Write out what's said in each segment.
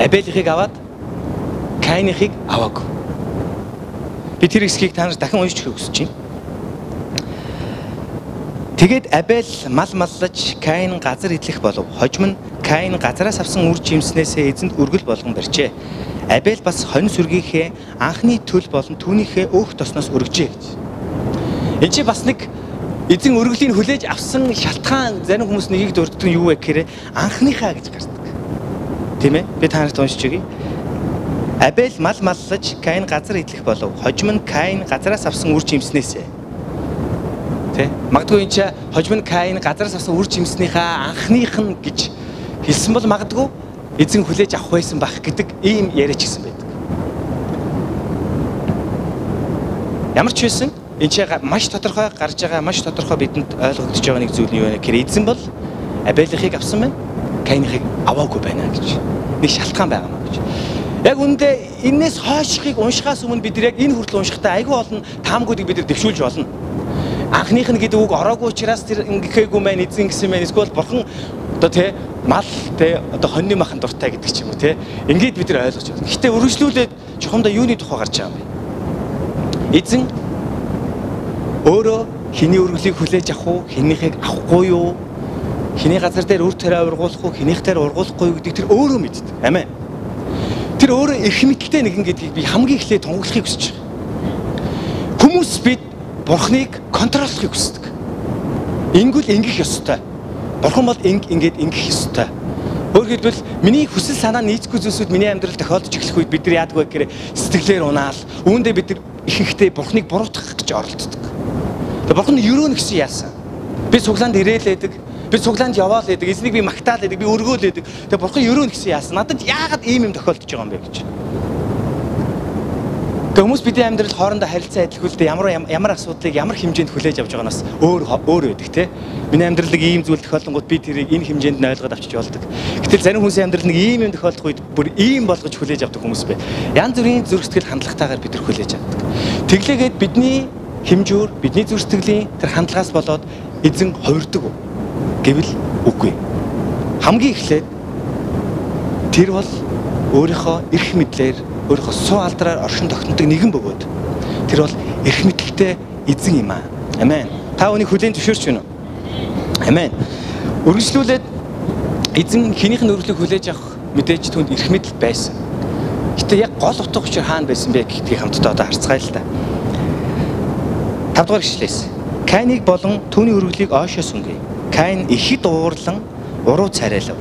Абелихыг аваад Каиныхыг аваагүй. Би тэр хэсгийг та нар дахин уншиж өгсөж байна. Тэгээд Абель мал маллаж Каин газар идэх болов. Хожим нь Каин газараас авсан үр жимснээсээ эзэнд өргөл болгон барьжээ. Абель бас хонь сүргийнхээ анхны төл болон түүнийхээ өөх тосноос өргөжээ гэж. Энд чи бас нэг эзэн өргөлийн хүлээж авсан шалтгаан зарим хүмүүс нэгийг дурддаг юу вэ гэхээр анхныхаа гэж гардаг. Тийм ээ? Би та нарт уншиж өгье. Абель мал маллаж Каин газар идэх болов. Хожим нь Каин газараас авсан үр жимснээсээ Тэ? Магадгүй энэ ч хожим нь Каин газараас авсан үр жимснийхаа анхных нь гэж хэлсэн бол магадгүй эзэн хүлээж авах байсан байх гэдэг ийм яриач гисэн байдаг. Ямар ч байсан энэ ч маш тодорхой гарч байгаа маш тодорхой бидэнд ойлгогдож байгаа нэг зүйл юу вэ гэхээр эзэн бол Абелихыг авсан байна. Каинихыг аваагүй байна гэж. Нэг шалтгаан байгаа маа гэж. Яг үндэ энээс хойшхыг уншихаас өмнө бид яг энэ хүртэл уншихтаа айгүй олон таамгуудыг бид дэвшүүлж болно анхных нь гэдэг үг ороогүй учраас тэр ингэхээгүй мэн эзэн гэсэн мэн эсвэл бурхан одоо тий мал тий одоо хоньны махан дуртай гэдэг ч юм уу тий ингээд бид нар ойлгож байна. Гэтэ үргэлжлүүлээд чухамдаа юуны тухай гарч байгаа юм бэ? Эзэн өөрөө хиний өргөлийг хүлээж авах уу, хинийхийг авахгүй юу? Хиний газар дээр үр тариа ургуулах уу, хинийхтэр ургуулахгүй гэдэг тэр өөрөө мэддэг. Амин. Тэр өөрөө эрх мэдэлтэй нэгэн гэдгийг би хамгийн эхлээд тунгаглахыг хүсэж байна. Хүмүүс бид Бурхныг контролохыг хүсдэг. Ингүүл ингэх ёстой. Бурхан бол инг ингээд ингэх ёстой. Өөрөөр хэлбэл миний хүсэл санаа нийцгүй зүйлсүүд миний амьдралд тохиолдож эхлэх үед бид нар яадаг вэ гэхээр сэтгэлээр унаал. Үүндээ бид нар ихэнхдээ Бурхныг буруутгах гэж оролддог. Тэгээ Бурхан ерөөнө гэсэн яасан. Би цуглаанд ирээлээдэг. Би цуглаанд яваал гэдэг. Эзнийг би магтаал гэдэг. Би өргөөл гэдэг. Тэгээ Бурхан ерөөнө гэсэн яасан. Надад яагаад ийм юм тохиолдож байгаа юм бэ гэж. Гэхдээ хүмүүс бидний амьдрал хоорондоо харилцаа адилхүүлдэ ямар ямар асуудлыг ямар хэмжээнд хүлээж авч байгаанаас өөр өөр байдаг те. Миний амьдрал нэг ийм зүйл тохиолдонгууд би тэрийг энэ хэмжээнд нь ойлгоод авчиж болдог. Гэтэл зарим хүмүүсийн амьдрал нэг ийм юм тохиолдох үед бүр ийм болгож хүлээж авдаг хүмүүс бай. Янз бүрийн зүрх сэтгэл хандлагатайгаар бид нар хүлээж авдаг. Тэглээгээд бидний хэмжүүр бидний зүрх сэтгэлийн тэр хандлагаас болоод эзэн хувирдаг гэвэл үгүй. Хамгийн эхлээд тэр бол өөрийнхөө эрх мэдлэр өөрийнхөө суу алдраар оршин тогтнодог нэгэн бөгөөд тэр бол эрх мэдэлтэй эзэн юм аа. Амен. Та өнийг хүлээн зөвшөөрч байна уу? Амен. Үргэлжлүүлээд эзэн хинийх нь өргөлийг хүлээж авах мэдээж түнд эрх мэдэл байсан. Гэтэ яг гол утга учир хаана байсан бэ гэдгийг хамтдаа одоо харцгаая л да. 5 дугаар ишлээс. Кайныг болон түүний өргөлийг оошоо сүнгээ. Кайн ихэд уурлан уруу царайлав.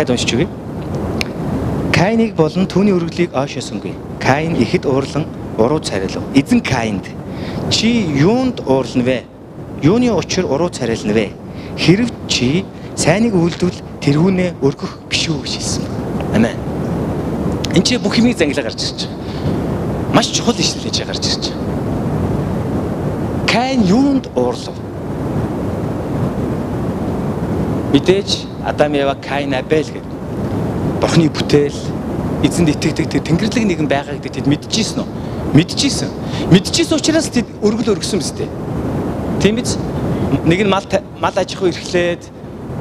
дахиад уншиж өгье. Каиныг болон түүний өргөлийг ойшоосонгүй. Каин ихэд уурлан уруу царилв. Эзэн Каинд чи юунд уурлана вэ? Юуны учир уруу царилна вэ? Хэрв чи сайныг үйлдвэл тэрүүнээ өргөх биш үү гэж хэлсэн. Амен. Энд чи бүх юмыг зангилаа гарч ирж байгаа. Маш чухал ишлэл хийж гарч ирж байгаа. Каин юунд уурлав? Мэдээж Адам Ева Каин Абель гэдэг Бурхны бүтээл эзэнд итгэдэг тэнгэрлэг нэгэн байгаа гэдэг тэд мэдчихсэн үү? Мэдчихсэн. Мэдчихсэн учраас тэд өргөл өргөсөн биз дээ. Тийм биз? Нэг нь мал мал аж ахуй эрхлээд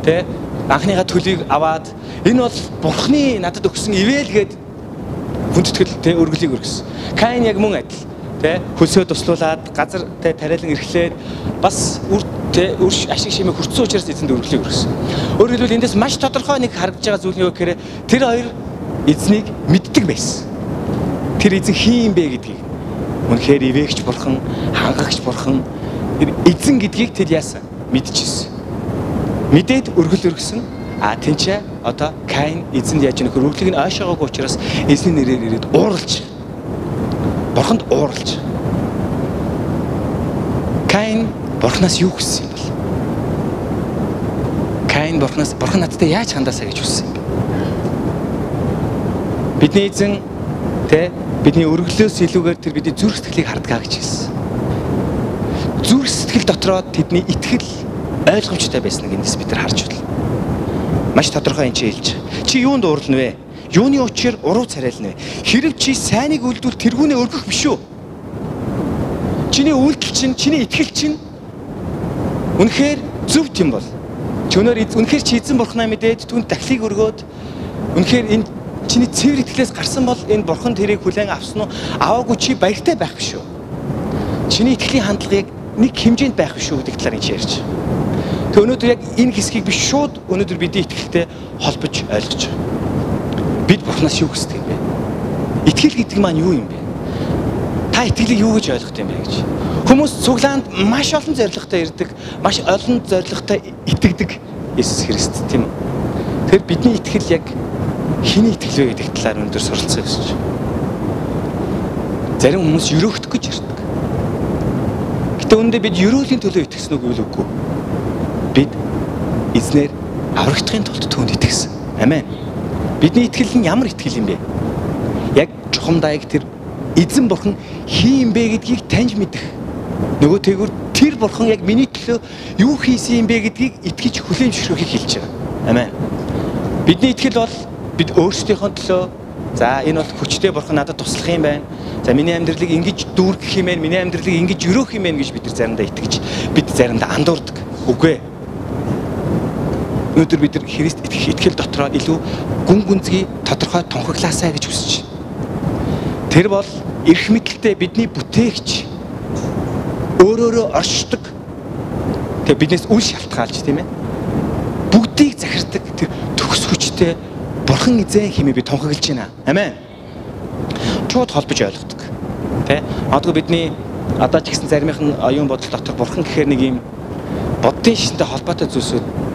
тэ анхныхаа төлийг аваад энэ бол Бурхны надад өгсөн ивэл гээд хүндэтгэл тэ өргөлийг өргөсөн. Каин яг мөн адил тэ хөлсөө туслуулад газар тэ тариалан эрхлээд бас үр тэ үр ашиг шимээ хүртсэн учраас эзэнд өргөлийг өргөсөн. Өөрөөр хэлбэл эндээс маш тодорхой нэг харагдж байгаа зүйл нь юу гэхээр тэр хоёр эзнийг мэддэг байсан. Тэр эзэн хин юм бэ гэдгийг үнэхээр ивэгч бурхан, хангагч бурхан эзэн гэдгийг тэд яасан мэдчихсэн. Мэдээд өргөл өргөсөн. А тэнцээ одоо Каин эзэнд яаж нөхөр өглөгийг нь ойшоогоогүй учраас эзний нэрээр ирээд ууралж бурханд ууралж Каин бурхнаас юу хүссэн юм бол? Каин бурхнаас бурхан надтай яаж хандаасаа гэж хүссэн юм бэ? Бидний эзэн тэ бидний өргөлөөс илүүгээр тэр бидний зүрх сэтгэлийг хардгаа гэж хэлсэн. Зүрх сэтгэл дотроо тэдний итгэл ойлгомжтой байсныг эндээс бид нар харж байна. Маш тодорхой энэ чи хэлж. Чи юунд уурлна вэ? Юуны учир уруу царайлна вэ? Хэрэг чи сайныг үлдвэл тэргүүнээ өргөх биш үү? Чиний үйлдэл чинь, чиний итгэл чинь үнэхээр зөв юм бол Чи өнөр үнэхээр чи эзэн бурхнаа мэдээд түн дахлыг өргөөд үнэхээр энэ чиний цэвэр итгэлээс гарсан бол энэ бурхан тэрийг хүлээн авсан уу? Аваагүй чи баяртай байх биш үү? Чиний итгэлийн хандлагыг нэг хэмжээнд байх биш үү гэдэг талаар энэ ярьж. Тэг өнөөдөр яг энэ хэсгийг би шууд өнөөдөр бидний итгэлтэй холбож ойлгож байгаа. Бид бурхнаас юу хүсдэг юм бэ? Итгэл гэдэг маань юу юм бэ? Та итгэлийг юу гэж ойлгох юм бэ гэж. Хүмүүс цуглаанд маш олон зоригтой ирдэг, маш олон зоригтой итгэдэг Иесус Христ тийм үү? Тэр бидний итгэл яг хиний итгэл вэ гэдэг талаар өндөр суралцах гэж. Зарим хүмүүс өрөөгдөх гэж ярьдаг. Гэтэ үүндээ бид өрөөлийн төлөө итгэсэн үг үл үгүй. Бид эзнэр аврагдахын тулд түүнд итгэсэн. Амен. Бидний итгэл нь ямар итгэл юм бэ? Яг чухамдайг тэр эзэн бурхан хий юм бэ гэдгийг таньж мэдэх. Нөгөө тэгвэр тэр бурхан яг миний төлөө юу хийсэн юм бэ гэдгийг итгэж хүлээн зөвшөөрөхийг хэлж байгаа. Амен. Бидний итгэл бол бид өөрсдийнхөө төлөө за энэ бол хүчтэй бурхан надад туслах юм байна. За миний амьдралыг ингэж дүүргэх юм байна. Миний амьдралыг ингэж өрөөх юм байна гэж бид нар заримдаа итгэж бид заримдаа андуурдаг. Үгүй ээ. Өнөөдөр бид нар Христ итгэл дотроо илүү гүн гүнзгий тодорхой тунхаглаасаа гэж хүсэж байна. Тэр бол эрх мэдэлтэй бидний бүтээгч өөрөөрөө оршдог. Тэгээ биднээс үл шалтгаалж тийм ээ. Бүгдийг захирдаг тэр төгс хүчтэй бурхан эзэн хэмээн би тунхаглаж байна. Амен. Чууд холбож ойлгодог. Тэ? Магадгүй бидний одоо ч гэсэн заримийнх нь оюун бодол дотор бурхан гэхээр нэг юм боддын шинтэй холбоотой зүйлсүүд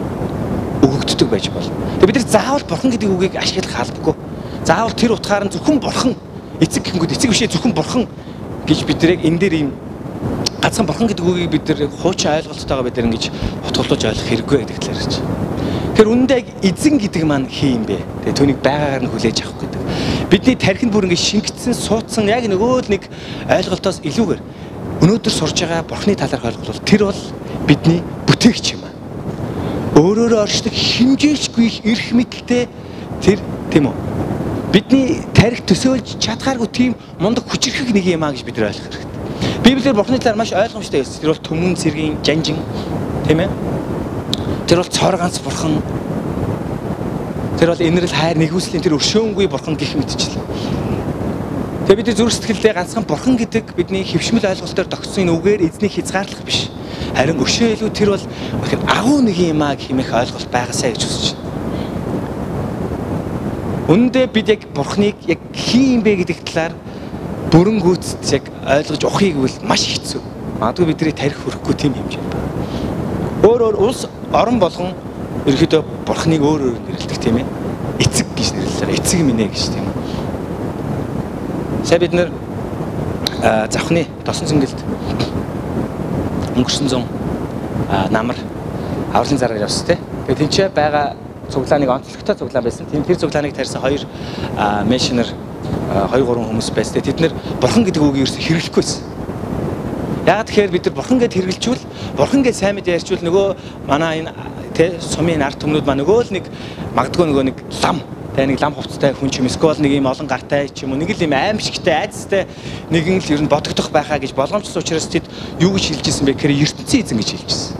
өгөгддөг байж болно. Тэгээ бид нар заавал бурхан гэдэг үгийг ашиглах албагүй. Заавал тэр утгаар нь зөвхөн бурхан эцэг гингүүд эцэг бишээ зөвхөн бурхан гэж бид яг энэ дээр юм ганцхан бурхан гэдэг үгийг бид нар хуучин ойлголттойгоо бид нар ингэж хутгалуулж ойлгох хэрэггүй гэдэг талаар хэлж. Тэр үндэ эзэн гэдэг маань хий юм бэ? Тэгээ түүнийг байгаагаар нь хүлээж авах гэдэг. Бидний тархинд бүр ингэ шингэцсэн, суудсан яг нөгөө л нэг ойлголтоос илүүгээр өнөөдөр сурж байгаа Бурхны талаарх ойлголт тэр бол бидний бүтээгч юм аа. Өөрөөрөө оршдог химжээчгүй эрх мэдэлтэй тэр тийм үү? Бидний тарих төсөөлж чадхааргүй тийм мундаг хүчрхэг нэг юм аа гэж бид нар ойлгох хэрэгтэй. Библиэр Бурхны талаар маш ойлгомжтой байсан. Тэр бол төмөн цэргийн жанжин тийм ээ? Тэр бол цор ганц бурхан. Тэр бол инэрл хайр нэгүслийн тэр өршөөнгүй бурхан гих мэтчлээ. Тэгээ бид зүрх сэтгэлдээ ганцхан бурхан гэдэг бидний хөвшмөл ойлголтоор тогтсон энэ үгээр эзнийг хязгаарлах биш. Харин өшөө илүү тэр бол их агуу нэг юм аа хэмээх ойлголт байгаасаа гэж хүсэж байна. Үндэ бид яг бурхныг яг хин бэ гэдэг талаар бүрэн гүйцэд яг ойлгож ухахыг бол маш хэцүү. Магадгүй бидний тарих хөрөхгүй тийм хэмжээнд байна. Өөр өөр улс орон болгон ерөөдөө бурхныг өөр өөр нэрлэдэг тийм ээ. Эцэг гэж нэрлэлээ. Эцэг минь ээ гэж тийм. Сая бид нэр завхны тосон цэнгэлд өнгөрсөн зам намар авралын зараар явсан тийм. Тэгээ тэнцээ байгаа цуглааныг онцлогтой цуглаан байсан. Тэр цуглааныг тарьсан хоёр меншнер 2 3 хүмүүс байсан. Тэд нэр бурхан гэдэг үгийг ерөөсө хэрэглэхгүйсэн Яг тэгэхээр бид нар бурхан гэд хэрэгжилжүүл бурхан гэд сайн мэдээ ярьчвал нөгөө манай энэ тэ сумын ард түмнүүд маань нөгөө л нэг магадгүй нөгөө нэг лам тэ нэг лам хувцтай хүн ч юм эсвэл нэг юм олон гартай ч юм уу нэг л юм аимшигтай айцтай нэгэн л ер нь бодогдох байхаа гэж боломжтой учраас тэд юу гэж хэлж ирсэн бэ гэхээр ертөнцийн эзэн гэж хэлж ирсэн.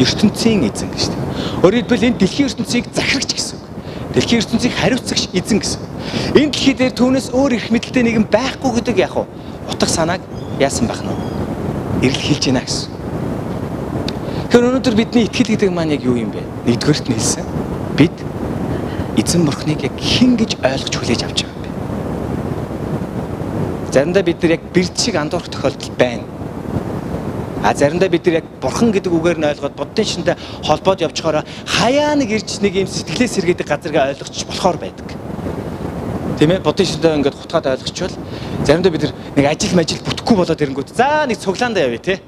ертөнцийн эзэн гэж тийм. Өөрөөр хэлбэл энэ дэлхийн ертөнцийг захирагч гэсэн. Дэлхийн ертөнцийг хариуцагч эзэн гэсэн. Энэ дэлхий дээр түүнээс өөр их мэдлэлтэй нэгэн байхгүй гэдэг яг утга санааг яасан байх нь эргэлхийлж байна гэсэн. Тэгэхээр өнөөдөр бидний итгэл гэдэг маань яг юу юм бэ? Нэгдүгээрт нь хэлсэн. Бид эзэн бурхныг яг хэн гэж ойлгож хүлээж авч байгаа юм бэ? Заримдаа бид нар яг бэрд шиг андуурах тохиолдол байна. А заримдаа бид нар яг бурхан гэдэг үгээр нь ойлгоод буддын шинтэй холбоод явчихороо хаяа нэг ирж нэг юм сэтгэлээ сэргээдэг газарыг ойлгоч болохоор байдаг. Тийм ээ буддын шинтэй ингээд хутгаад ойлгочвол заримдаа бид нэг ажил мажил бүтэхгүй болоод ирэнгүүт за нэг цуглаандаа явъя те.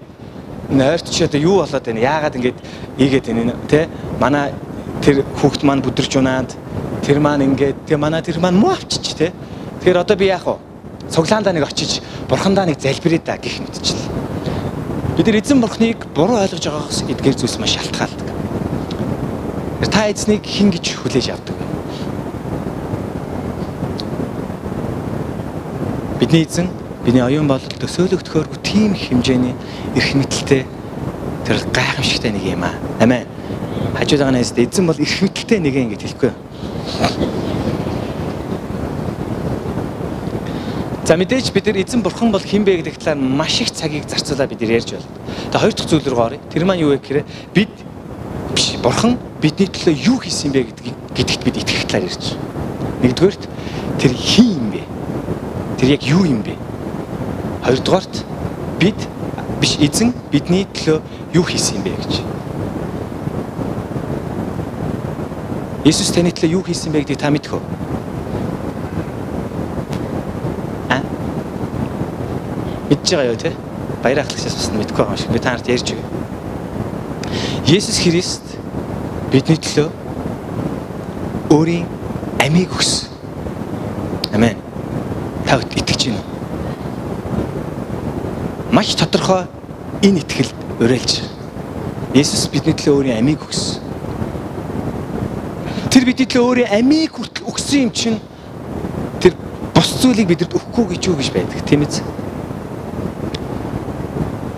Энэ ойрт чи одоо юу болоод байна? Яагаад ингээд ийгээд байна те? Манай тэр хүүхд маань бүдэрч унаад тэр маань ингээд тэгээ манай тэр маань муу авчиж те. Тэгэхээр одоо би яах вэ? Цуглаандаа нэг очиж бурхандаа нэг залбирая да гэх мэтчлээ. Бид нар эзэн бурхныг буруу ойлгож байгаагаас эдгээр зүйлс маш шалтгаалдаг. Та эзнийг хин гэж хүлээж авдаг. Бидний эзэн бидний оюун бодол төсөөлөгдөхөөргүй тийм хэмжээний эрх мэдэлтэй тэр гайхамшигтай нэг юм аа. Амен. хажууд байгаа нэст эзэн бол эрх мэдэлтэй нэгэн ингэж хэлэхгүй. За мэдээж бид нар эзэн бурхан бол хин бэ гэдэг талаар маш их цагийг зарцуулаад бид нар ярьж байна. Тэгээ хоёр дахь зүйл рүү оръё. Тэр маань юу вэ гэхээр бид биш бурхан бидний төлөө юу хийсэн бэ гэдгийг гэдэгт бид итгэх талаар ярьж байна. Нэгдүгээрт тэр хин юм бэ? Тэр яг юу юм бэ? Хоёрдугаарт бид биш эзэн бидний төлөө юу хийсэн юм бэ гэж. Иесус таны төлөө юу хийсэн бэ гэдгийг та мэдэх үү? мэдж байгаа юу те? Баяр ахлагчаас бас мэдгүй байгаа шиг би та нарт ярьж өгье. Есүс Христ бидний төлөө өөрийн амийг өгсөн. Амен. Та итгэж байна уу? Маш тодорхой энэ итгэлд уриалж. Есүс бидний төлөө өөрийн амийг өгсөн. Тэр бидний төлөө өөрийн амийг хүртэл өгсөн юм чинь тэр бус зүйлийг бидэнд өгөхгүй гэж юу гэж байдаг тийм ээ?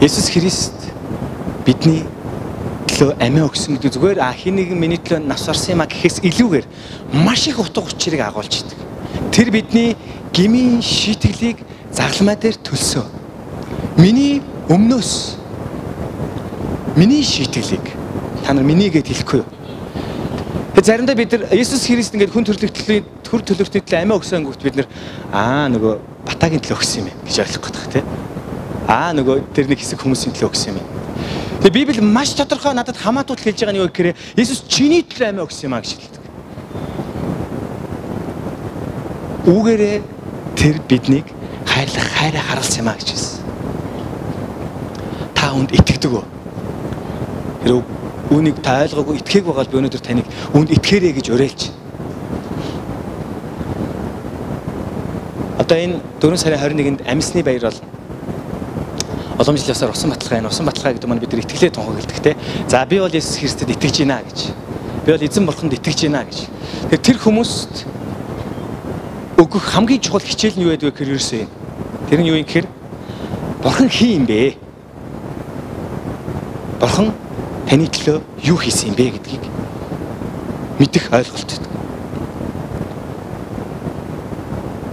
Есүс Христ бидний төлөө амиа өгсөн гэдэг зүгээр а хин нэгэн миний төлөө нас орсон юм а гэхээс илүүгээр маш их утга учирыг агуулж идэг. Тэр бидний гмийн шийтгэлийг загламаа дээр төлсөө. Миний өмнөөс миний шийтгэлийг та нар миний гэд хэлэхгүй юу? Тэгээ заримдаа бид нар Есүс Христ ингээд хүн төрлөختлийн төр төлөвтний төлөө амиа өгсөн гүт бид нар аа нөгөө батагийн төлөө өгсөн юм гэж ойлгох гэдэг тийм Аа нөгөө тэр нэг хэсэг хүмүүсийн төлөө өгсөн юм. Тэгээ Библи маш тодорхой надад хамаатуулт хэлж байгаа нь юу гэхээр Иесус чиний төлөө амиа өгсөн юм а гэж хэлдэг. Үүгээрээ тэр биднийг хайрлах хайраа харуулсан юм а гэж хэлсэн. Та хүнд итгэдэг үү? Хэрэг үүнийг та ойлгоогүй итгээг байгаа би өнөөдөр таныг үүнд итгээрэй гэж уриалж. Одоо энэ 4 сарын 21-нд амьсны баяр бол уламжлал ёсоор усан баталгаа энэ усан баталгаа гэдэг маань бид нар итгэлээ тунхагладаг те. За би бол Есүс Христэд итгэж байна гэж. Би бол эзэн бурханд итгэж байна гэж. Тэгэхээр тэр хүмүүст өгөх хамгийн чухал хичээл нь юу байдаг вэ гэхээр ерөөсөө юм. Тэр нь юу юм гэхээр бурхан хий юм бэ? Бурхан таны төлөө юу хийсэн юм бэ гэдгийг мэдэх ойлголт байдаг.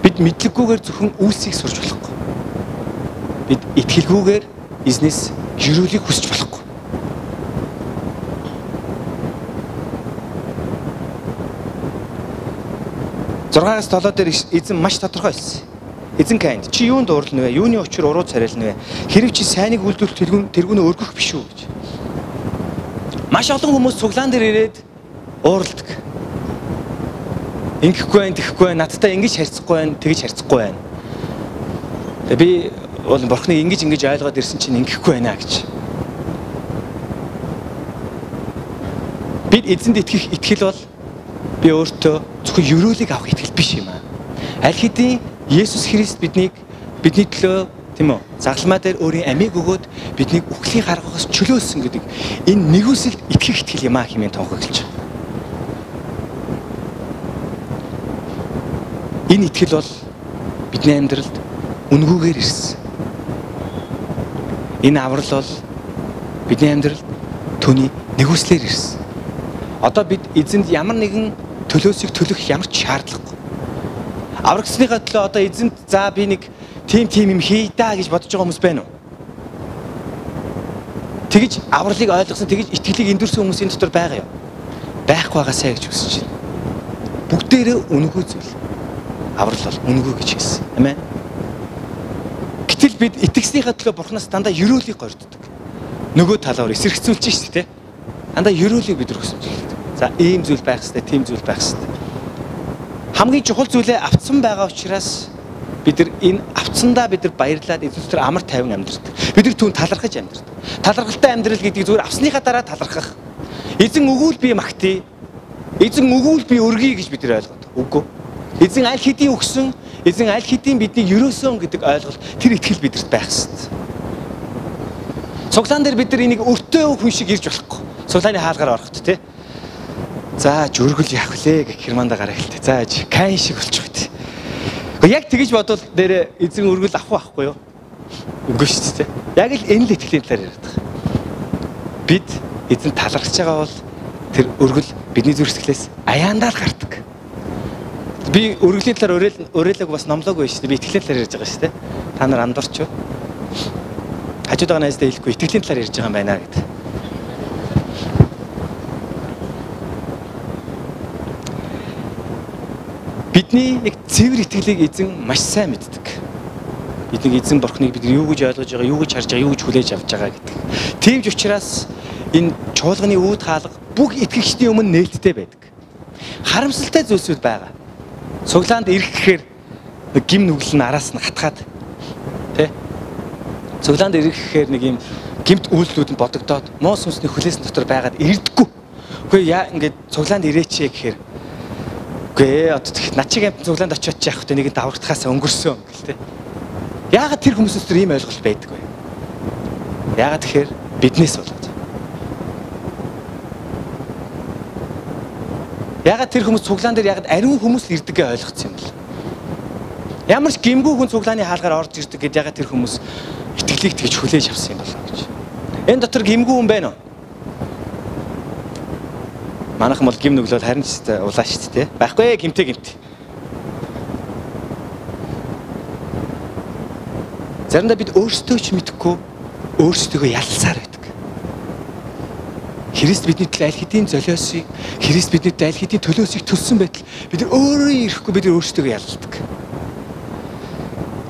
Бид мэдлэггүйгээр зөвхөн үүсийг сурч болохгүй бид итгэлгүйгээр бизнес хөрүүлийг хүсч болохгүй. Зургаас толоо дээр эзэн маш тодорхой хэлсэн. Эзэн Кайнд чи юунд уурлна вэ? Юуны учир уруу царайлна вэ? Хэрэг чи сайныг үйлдвэрлэх тэргүүн тэргүүнээ өргөх биш үү гэж. Маш олон хүмүүс цуглаан дээр ирээд уурладаг. Ингэхгүй байх, тэхгүй байх, надтай ингэж харьцахгүй байх, тэгж харьцахгүй байх. Тэгээ би бол бурхныг ингэж ингэж ойлгоод ирсэн чинь ингэхгүй байна гэж. Бид эзэнд итгэх итгэл бол би өөртөө зөвхөн өрөөлийг авах итгэл биш юм аа. Аль хэдийн Есүс Христ биднийг бидний төлөө тийм үү загламаа дээр өөрийн амийг өгөөд биднийг үхлийн харгахаас чөлөөлсөн гэдэг энэ нэгүсэлд итгэх итгэл юм аа хэмээн тунхаглаж байна. Энэ итгэл бол бидний амьдралд үнгүүгээр ирсэн. Энэ аврал бол бидний амьдралд түүний нэгүслэр ирсэн. Одоо бид эзэнд ямар нэгэн төлөөсийг төлөх ямар ч шаардлагагүй. Аврагсныхаа төлөө одоо эзэнд за би нэг тим тим юм хий да гэж бодож байгаа хүмүүс байна уу? Тэгж авралыг ойлгосон, тэгж итгэлийг эндүрсэн хүмүүсийн дотор байгаа юу? Байхгүй байгаасаа гэж хүсэж байна. Бүгдээрээ үнэгүй зүйл. Аврал бол үнэгүй гэж хэлсэн. Амен. Гэтэл бид итгэснийхаа төлөө бурхнаас дандаа ерөөлийг горддог. Нөгөө талаар эсэргцүүлж шүү дээ. Дандаа ерөөлийг бид өгсөмжлөлдөг. За ийм зүйл байх хэрэгтэй, тийм зүйл байх хэрэгтэй. Хамгийн чухал зүйлээ авцсан байгаа учраас бид нар энэ авцсандаа бид нар баярлаад эзэнтэр амар тайван амьдрдаг. Бид нар түүн талархаж амьдрдаг. Талархалтай амьдрал гэдэг зүгээр авсныхаа дараа талархах. Эзэн өгүүл би магтъя. Эзэн өгүүл би өргөе гэж бид нар ойлгоод. Үгүй. Эзэн аль хэдийн өгсөн эзэн аль хэдийн биднийг ерөөсөн гэдэг ойлголт тэр итгэл бидэрт байх хэрэгтэй. Цуглаан дээр бид нар энийг өртөө хүн шиг ирж болохгүй. Цуглааны хаалгаар орохт тий. За жөргөл яах вүлээ гэх херманда гараа хэлтэ. За кайн шиг болчих үү. Яг тэгэж бодвол дээр эзэн өргөл авах байхгүй юу? Үгүй шүү дээ. Яг л энэ л итгэлийн талаар яриад байгаа. Бид эзэн талархаж байгаа бол тэр өргөл бидний зүрх сэтгэлээс аяандаа л гардаг. Би өргөлийн талаар уриал уриалаг бас номлоогүй шүү дээ. Би итгэлийн талаар ярьж байгаа шүү дээ. Та нар андуурч юу? Хажууд байгаа найздаа хэлэхгүй итгэлийн талаар ярьж байгаа юм байна гэдэг. Бидний яг цэвэр итгэлийг эзэн маш сайн мэддэг. Бидний эзэн бурхныг бид юу гэж ойлгож байгаа, юу гэж харж байгаа, юу гэж хүлээж авч байгаа гэдэг. Тийм ч учраас энэ чуулганы үүд хаалга бүх итгэгчдийн өмнө нээлттэй байдаг. Харамсалтай зүйлсүүд байгаа. Цуглаанд ирэх гэхээр гим нүгэл нь араас нь хатгаад тэ цуглаанд ирэх гэхээр нэг юм гимт үйлдэлүүд нь бодогдоод муу сүнсний хүлээсэн дотор байгаад ирдэггүй. Үгүй яа ингээд цуглаанд ирээч гэхээр үгүй одоо над чиг амт цуглаанд очиод яах вэ нэг даврагдахаас өнгөрсөн гэл тэ. Яагаад тэр хүмүүс өстөр ийм ойлголт байдаг вэ? Яагаад тэгэхээр биднээс болоод Ягаад тэр хүмүүс цуглаан дээр ягаад ариун хүмүүс л ирдэггээ ойлгоцсон юм бол. Ямар ч гимгүү хүн цуглааны хаалгаар орж ирдэг гэд ягаад тэр хүмүүс итгэлийг тэгж хүлээж авсан юм болоо гэж. Энэ дотор гимгүү хүн байна уу? Манайхан бол гим нүглөл харин ч улаа шүү дээ. Байхгүй гимтэй гимтэй. Заримдаа бид өөрсдөө ч мэдэхгүй өөрсдөө ялсаар байдаг. Христ бидний төлөө аль хэдийн золиосыг, Христ бидний төлөө аль хэдийн төлөөсийг төлсөн байтал бид өөрөө ирэхгүй бид өөрсдөө ялладаг.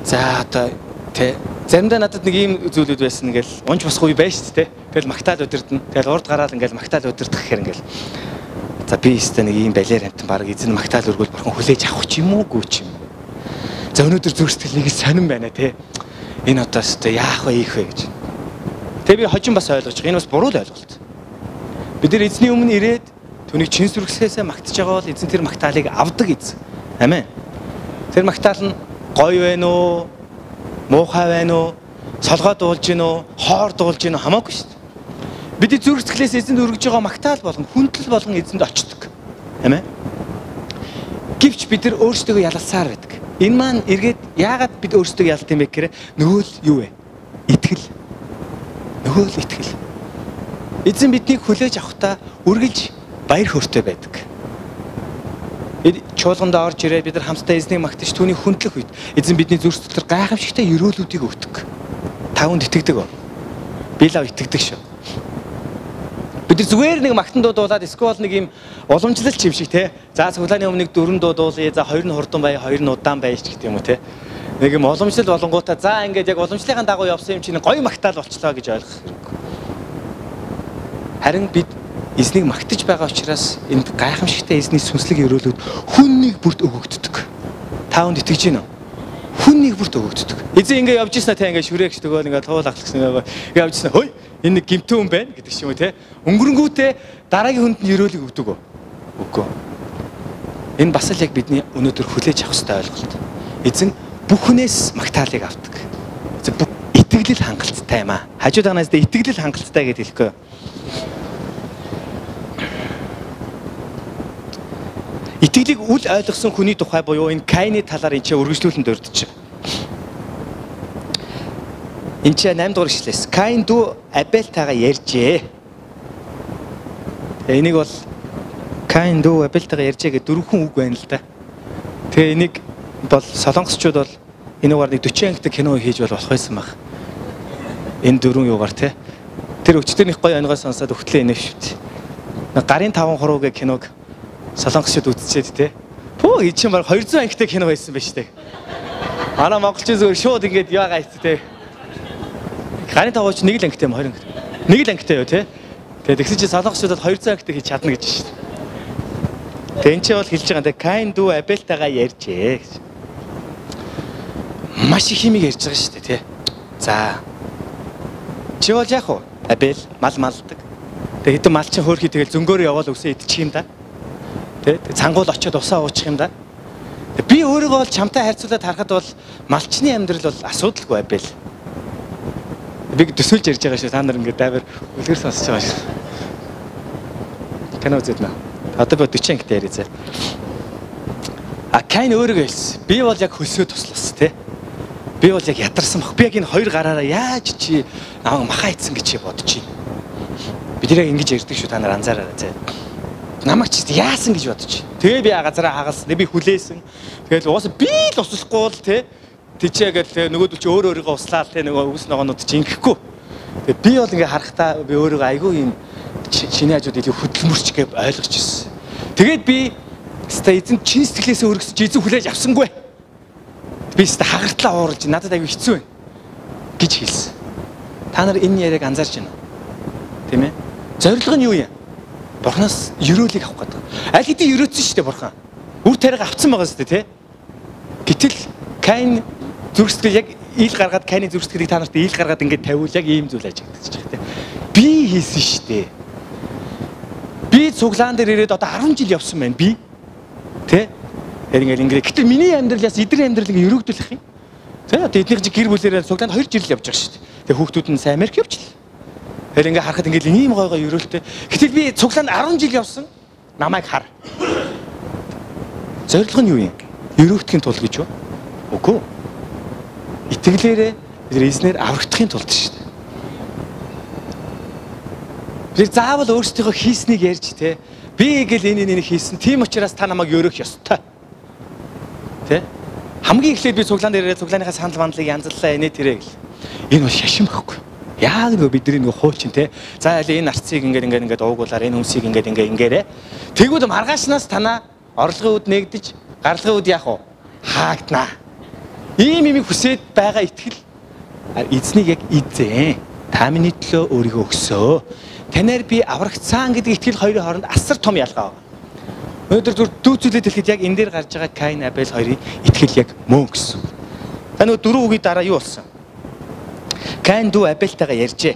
За одоо тэ заримдаа надад нэг ийм зүйлүүд байсан ингээл унж босгүй байж дээ. Тэгэл магтаал өдөрдөн. Тэгэл урд гараал ингээл магтаал өдөрдөх гэхээр ингээл за би өстө нэг ийм балер амтан баг эзэн магтаал өргөл бурхан хүлээж авах ч юм уу гүү ч юм. За өнөөдөр зүрхсэтгэл нэг сонирн байна те. Энэ одоо өстө яах вэ ийх вэ гэж. Тэг би хожим бас ойлгож байгаа. Энэ бас буруу л ойлголт. Бид нар эзний өмнө ирээд түүнийг чин сүргсээсээ магтаж байгаа бол эзэн тэр магтаалыг авдаг эзэн. Амен. Тэр магтаал нь гоё вэ нөө? Муухай вэ нөө? Солгоо дуулж гин үү? Хоор дуулж гин үү? Хамаагүй шүү дээ. Бидний зүрх сэтгэлээс эзэнд өргөж байгаа магтаал болгон хүндэл болгон эзэнд очдог. Амен. Гэвч бид нар өөрсдөө ялалсаар байдаг. Энэ маань эргээд яагаад бид өөрсдөө ялт юм бэ гэхээр нөгөө л юу вэ? Итгэл. Нөгөө л итгэл. Эзэн биднийг хүлээж авахдаа үргэлж баяр хөөртэй байдаг. Чуулганд орж ирээд бид нар хамтдаа эзнийг магтаж түүний хүндлэх үед эзэн бидний зүрх дотор гайхамшигтай өрөөлүүдийг өгдөг. Тавнд итгэдэг. Би лав итгэдэг шүү. Бид зүгээр нэг магтан дуудуулаад эсвэл нэг юм уламжлалч юм шиг те. За цуглааны өмнө нэг дөрөн дуудуулъя. За хоёр нь хурдан бай, хоёр нь удаан байж гэх юм уу те. Нэг юм уламжлал болонгуудаа за ингээд яг уламжлалын дагуу явсан юм чинь гоё магтаал болчлоо гэж ойлгох хэрэггүй. Харин бид эзнийг магтаж байгаа учраас энд гайхамшигтай эзний сүнслэг өрөөлөд хүннийг бүрт өгөгддөг. Та хүнд итгэж байна уу? Хүннийг бүрт өгөгддөг. Эзэн ингээ явж ирсэн та ингээ шүрээгч төгөөл ингээ туул ахлагсан ингээ явж ирсэн. Хөөе энэ нэг гимтэн хүн байна гэдэг ч юм те. Өнгөрөнгүүтээ дараагийн хүнд нь өрөөлөг өгдөг үү? Үгүй. Энэ бас л яг бидний өнөөдөр хүлээж авах ёстой ойлголт. Эзэн бүх хүнээс магтаалыг авдаг. Эзэн бүх итгэл хангалттай юм аа. Хажууд танаас дэ итгэл хангалттай гэж хэлэхгүй. Итгэлийг үл ойлгосон хүний тухай буюу энэ Кайны талаар энэ ч үргэлжлүүлэн байгаа. Энд чи 8 дугаар ишлээс Кайн дүү Абельтайгаа ярьжээ. Энийг бол Кайн дүү Абельтайгаа ярьжээ гэдэг дөрвөн үг байна л да. Тэгээ энийг бол солонгосчууд бол энэгээр нэг 40 ангитай кино хийж бол болох байсан баг. Энэ дөрвөн юугаар те. Тэр өчтөрнийх гоё онгой сонсоод өгтлээ шүү дээ. Гарын таван хуруу гэх киног солонгосчууд үзчихэд те. Пөө ий чинь баг 200 ангитай кино байсан байж тээ. Манай монголчин зүгээр шууд ингээд яагаа ийц те. Гарын тавууч нэг л ангитай юм 20 ангитай. Нэг л ангитай юу те. Тэгээ тэгсэн чинь солонгосчуудад 200 ангитай хийж чадна гэж шүү дээ. Тэн чи бол хэлж байгаа те Кайн дүү Абельтайгаа ярьжээ гэж. Маш их химиг ярьж байгаа шүү дээ те. За. Чи бол яах вэ? Абель мал малдаг. Тэгээ хэдэн мал чинь хөөрхий тэгэл зөнгөөр яваал өсөө идчих юм да. Тэ цангуул очиод усаа уучих юм да. Би өөрийгөө бол чамтай харьцуулаад харахад бол малчны амьдрал бол асуудалгүй байбэл. Би төсөөлж ярьж байгаа шүү. Та нар ингээд дайвар үлгэр сонсож байгаа шүү. Кино үзээд нэ. Одоо би 40 ангитай яриа заа. А Кайн өөрийгөө хэлсэн. Би бол яг хөлсөө туслаас тий. Би бол яг ядарсан баг. Би яг энэ хоёр гараараа яаж чи намайг маха ийцэн гэж чи бодож байна. Бид яг ингэж ярьдаг шүү та нар анзаараарай заа. намайг ч яасан гэж бодож. Тэгээ би газараа хагалсан. Би хүлээсэн. Тэгэл угаасаа би л услахгүй л те тийчээ гэл нөгөөдөл чи өөр өөрийгөө услаад те нөгөө үс ногоонууд чи ингэхгүй. Тэгээ би бол ингээ харахтаа би өөрийгөө айгүй юм шинэ хажууд илүү хөдөлмөрч гэж ойлгож ирсэн. Тэгээд би ста эзэн чин сэтгэлээсээ өргөсөж эзэн хүлээж авсангүй. Би ста хагартлаа ууралж надад айгүй хэцүү байна гэж хэлсэн. Та нар энэ яриаг анзаарч байна уу? Тийм ээ? Зорилго нь юу юм? Бурханаас ерөөлийг авах гэдэг. Аль хэдийн ерөөцсөн шүү дээ бурхан. Үр тариаг авцсан байгаа шүү дээ, тий? Гэтэл Каин зүрх сэтгэл яг ил гаргаад Кайны зүрх сэтгэлийг та нарт ил гаргаад ингээд тавиул яг ийм зүйл ажигдчих ч тий. Би хийсэн шүү дээ. Би цуглаан дээр ирээд одоо 10 жил явсан байна. Би тий? Яг ингээд ингээд гэтэл миний амьдралаас эдгээр амьдралыг өргөдөлөх юм. Тэ одоо эднийх чи гэр бүлээрээ цуглаанд 2 жил явж байгаа шүү дээ. Тэгээ хүүхдүүд нь сайн Америк явчихлаа. Тэгэхээр ингээ харахад ингээ ийм гой гой өрөөлтэй. Гэтэл би цуглаанд 10 жил явсан. Намайг хар. Зорилго нь юу юм? Өрөөгдөхийн тулд гэж юу? Үгүй. Итгэлээрээ бид эзнэр аврагдахын тулд шүү дээ. Би заавал өөрсдийнхөө хийснийг ярьж те. Би гэл энэ энийг хийсэн. Тийм учраас та намайг өрөөх ёстой. Тэ? Хамгийн эхлээд би цуглаан дээр ирээд цуглааныхаа санал мандлыг янзллаа инээ тэрэ гэл. Энэ бол шашин байхгүй. Яг нөгөө бидний нөгөө хуучин те. За аль энэ арцыг ингээд ингээд ингээд уугуулаар энэ хүнсийг ингээд ингээд ингээрэ. Тэгвэл маргаашнаас танаа орлогын үд нэгдэж гарлагын үд яах вэ? Хаагднаа. Ийм юм хүсээд байгаа итгэл эзнийг яг эзэн. Та миний төлөө өөрийгөө өгсөө. Танаар би аврагцсан гэдэг итгэл хоёрын хооронд асар том ялгаа байна. Өнөөдөр зүр дүүцүүлээд хэлэхэд яг энэ дээр гарч байгаа Каин Абель хоёрын итгэл яг мөн гэсэн. Та нөгөө дөрөв үгийн дараа юу болсон? Каин дүү Абельтайгаа ярьжээ.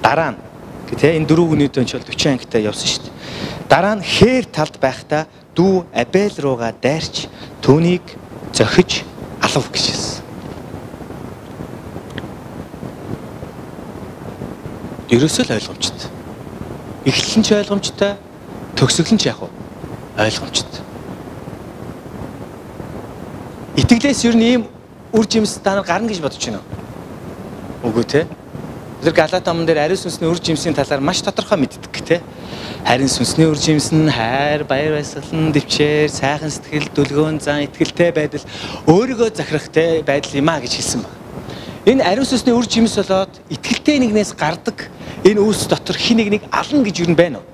Дараа нь гэтээ энэ дөрөв үгний дөнд бол 40 ангитай явсан шүү дээ. Дараа нь хээр талд байхдаа дүү Абель руугаа дайрч түүнийг зохиж алав хэлсэн. Ерөөсөө л ойлгомжтой. Эхлэл нь ч ойлгомжтой, төгсгөл нь ч яг ойлгомжтой. Итгэлээс ер нь ийм үр жимс та нар гарна гэж бодож байна уу? Үгүй те. Тэр Галат номон дээр ариун сүнсний үр жимсийн талаар маш тодорхой мэддэг те. Харин сүнсний үр жимс нь хайр, баяр баясгалан, дэвчээр, сайхан сэтгэл, дүлгөөн, зан, итгэлтэй байдал өөрийгөө захирахтай байдал юм а гэж хэлсэн байна. Энэ ариун сүнсний үр жимс болоод итгэлтэй нэгнээс гардаг энэ үүс дотор хин нэг нэг ална гэж юу нь байна уу?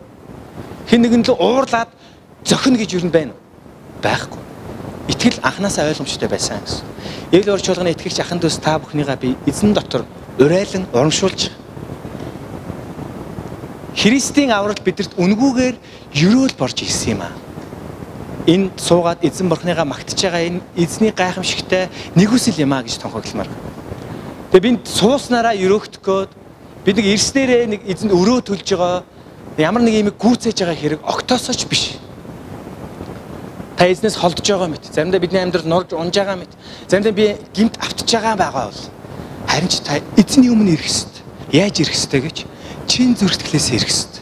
Хин нэгэн л уурлаад зохино гэж юу нь байна уу? Байхгүй. Итгэл анханасаа ойлгомжтой байсан гэсэн. Ил урч болгоны итгэгч ахын дүүс та бүхнийгаа би эзэн дотор урайлан урамшуулж Христийн аврал бидэрт үнгүүгээр ерөөл борж ирсэн юм аа. Энд суугаад эзэн бурхныгаа магтж байгаа энэ эзний гайхамшигтай нэг үсэл юм аа гэж тонхогломоор. Тэгээ бинд сууснараа ерөөгдөхгөөд бид нэг эрснээрээ нэг эзэнд өрөө төлж байгаа ямар нэг юм гүйцээж байгаа хэрэг октосооч биш. Та эзнээс холдож байгаа мэт. Заримдаа бидний амьдрал нурж унж байгаа мэт. Заримдаа би гимт автж байгаа байгаа бол Харин ч та эзний өмнө ирэх ёстой. Яаж ирэх ёстой гэж чин зүрхтгэлээс ирэх ёстой.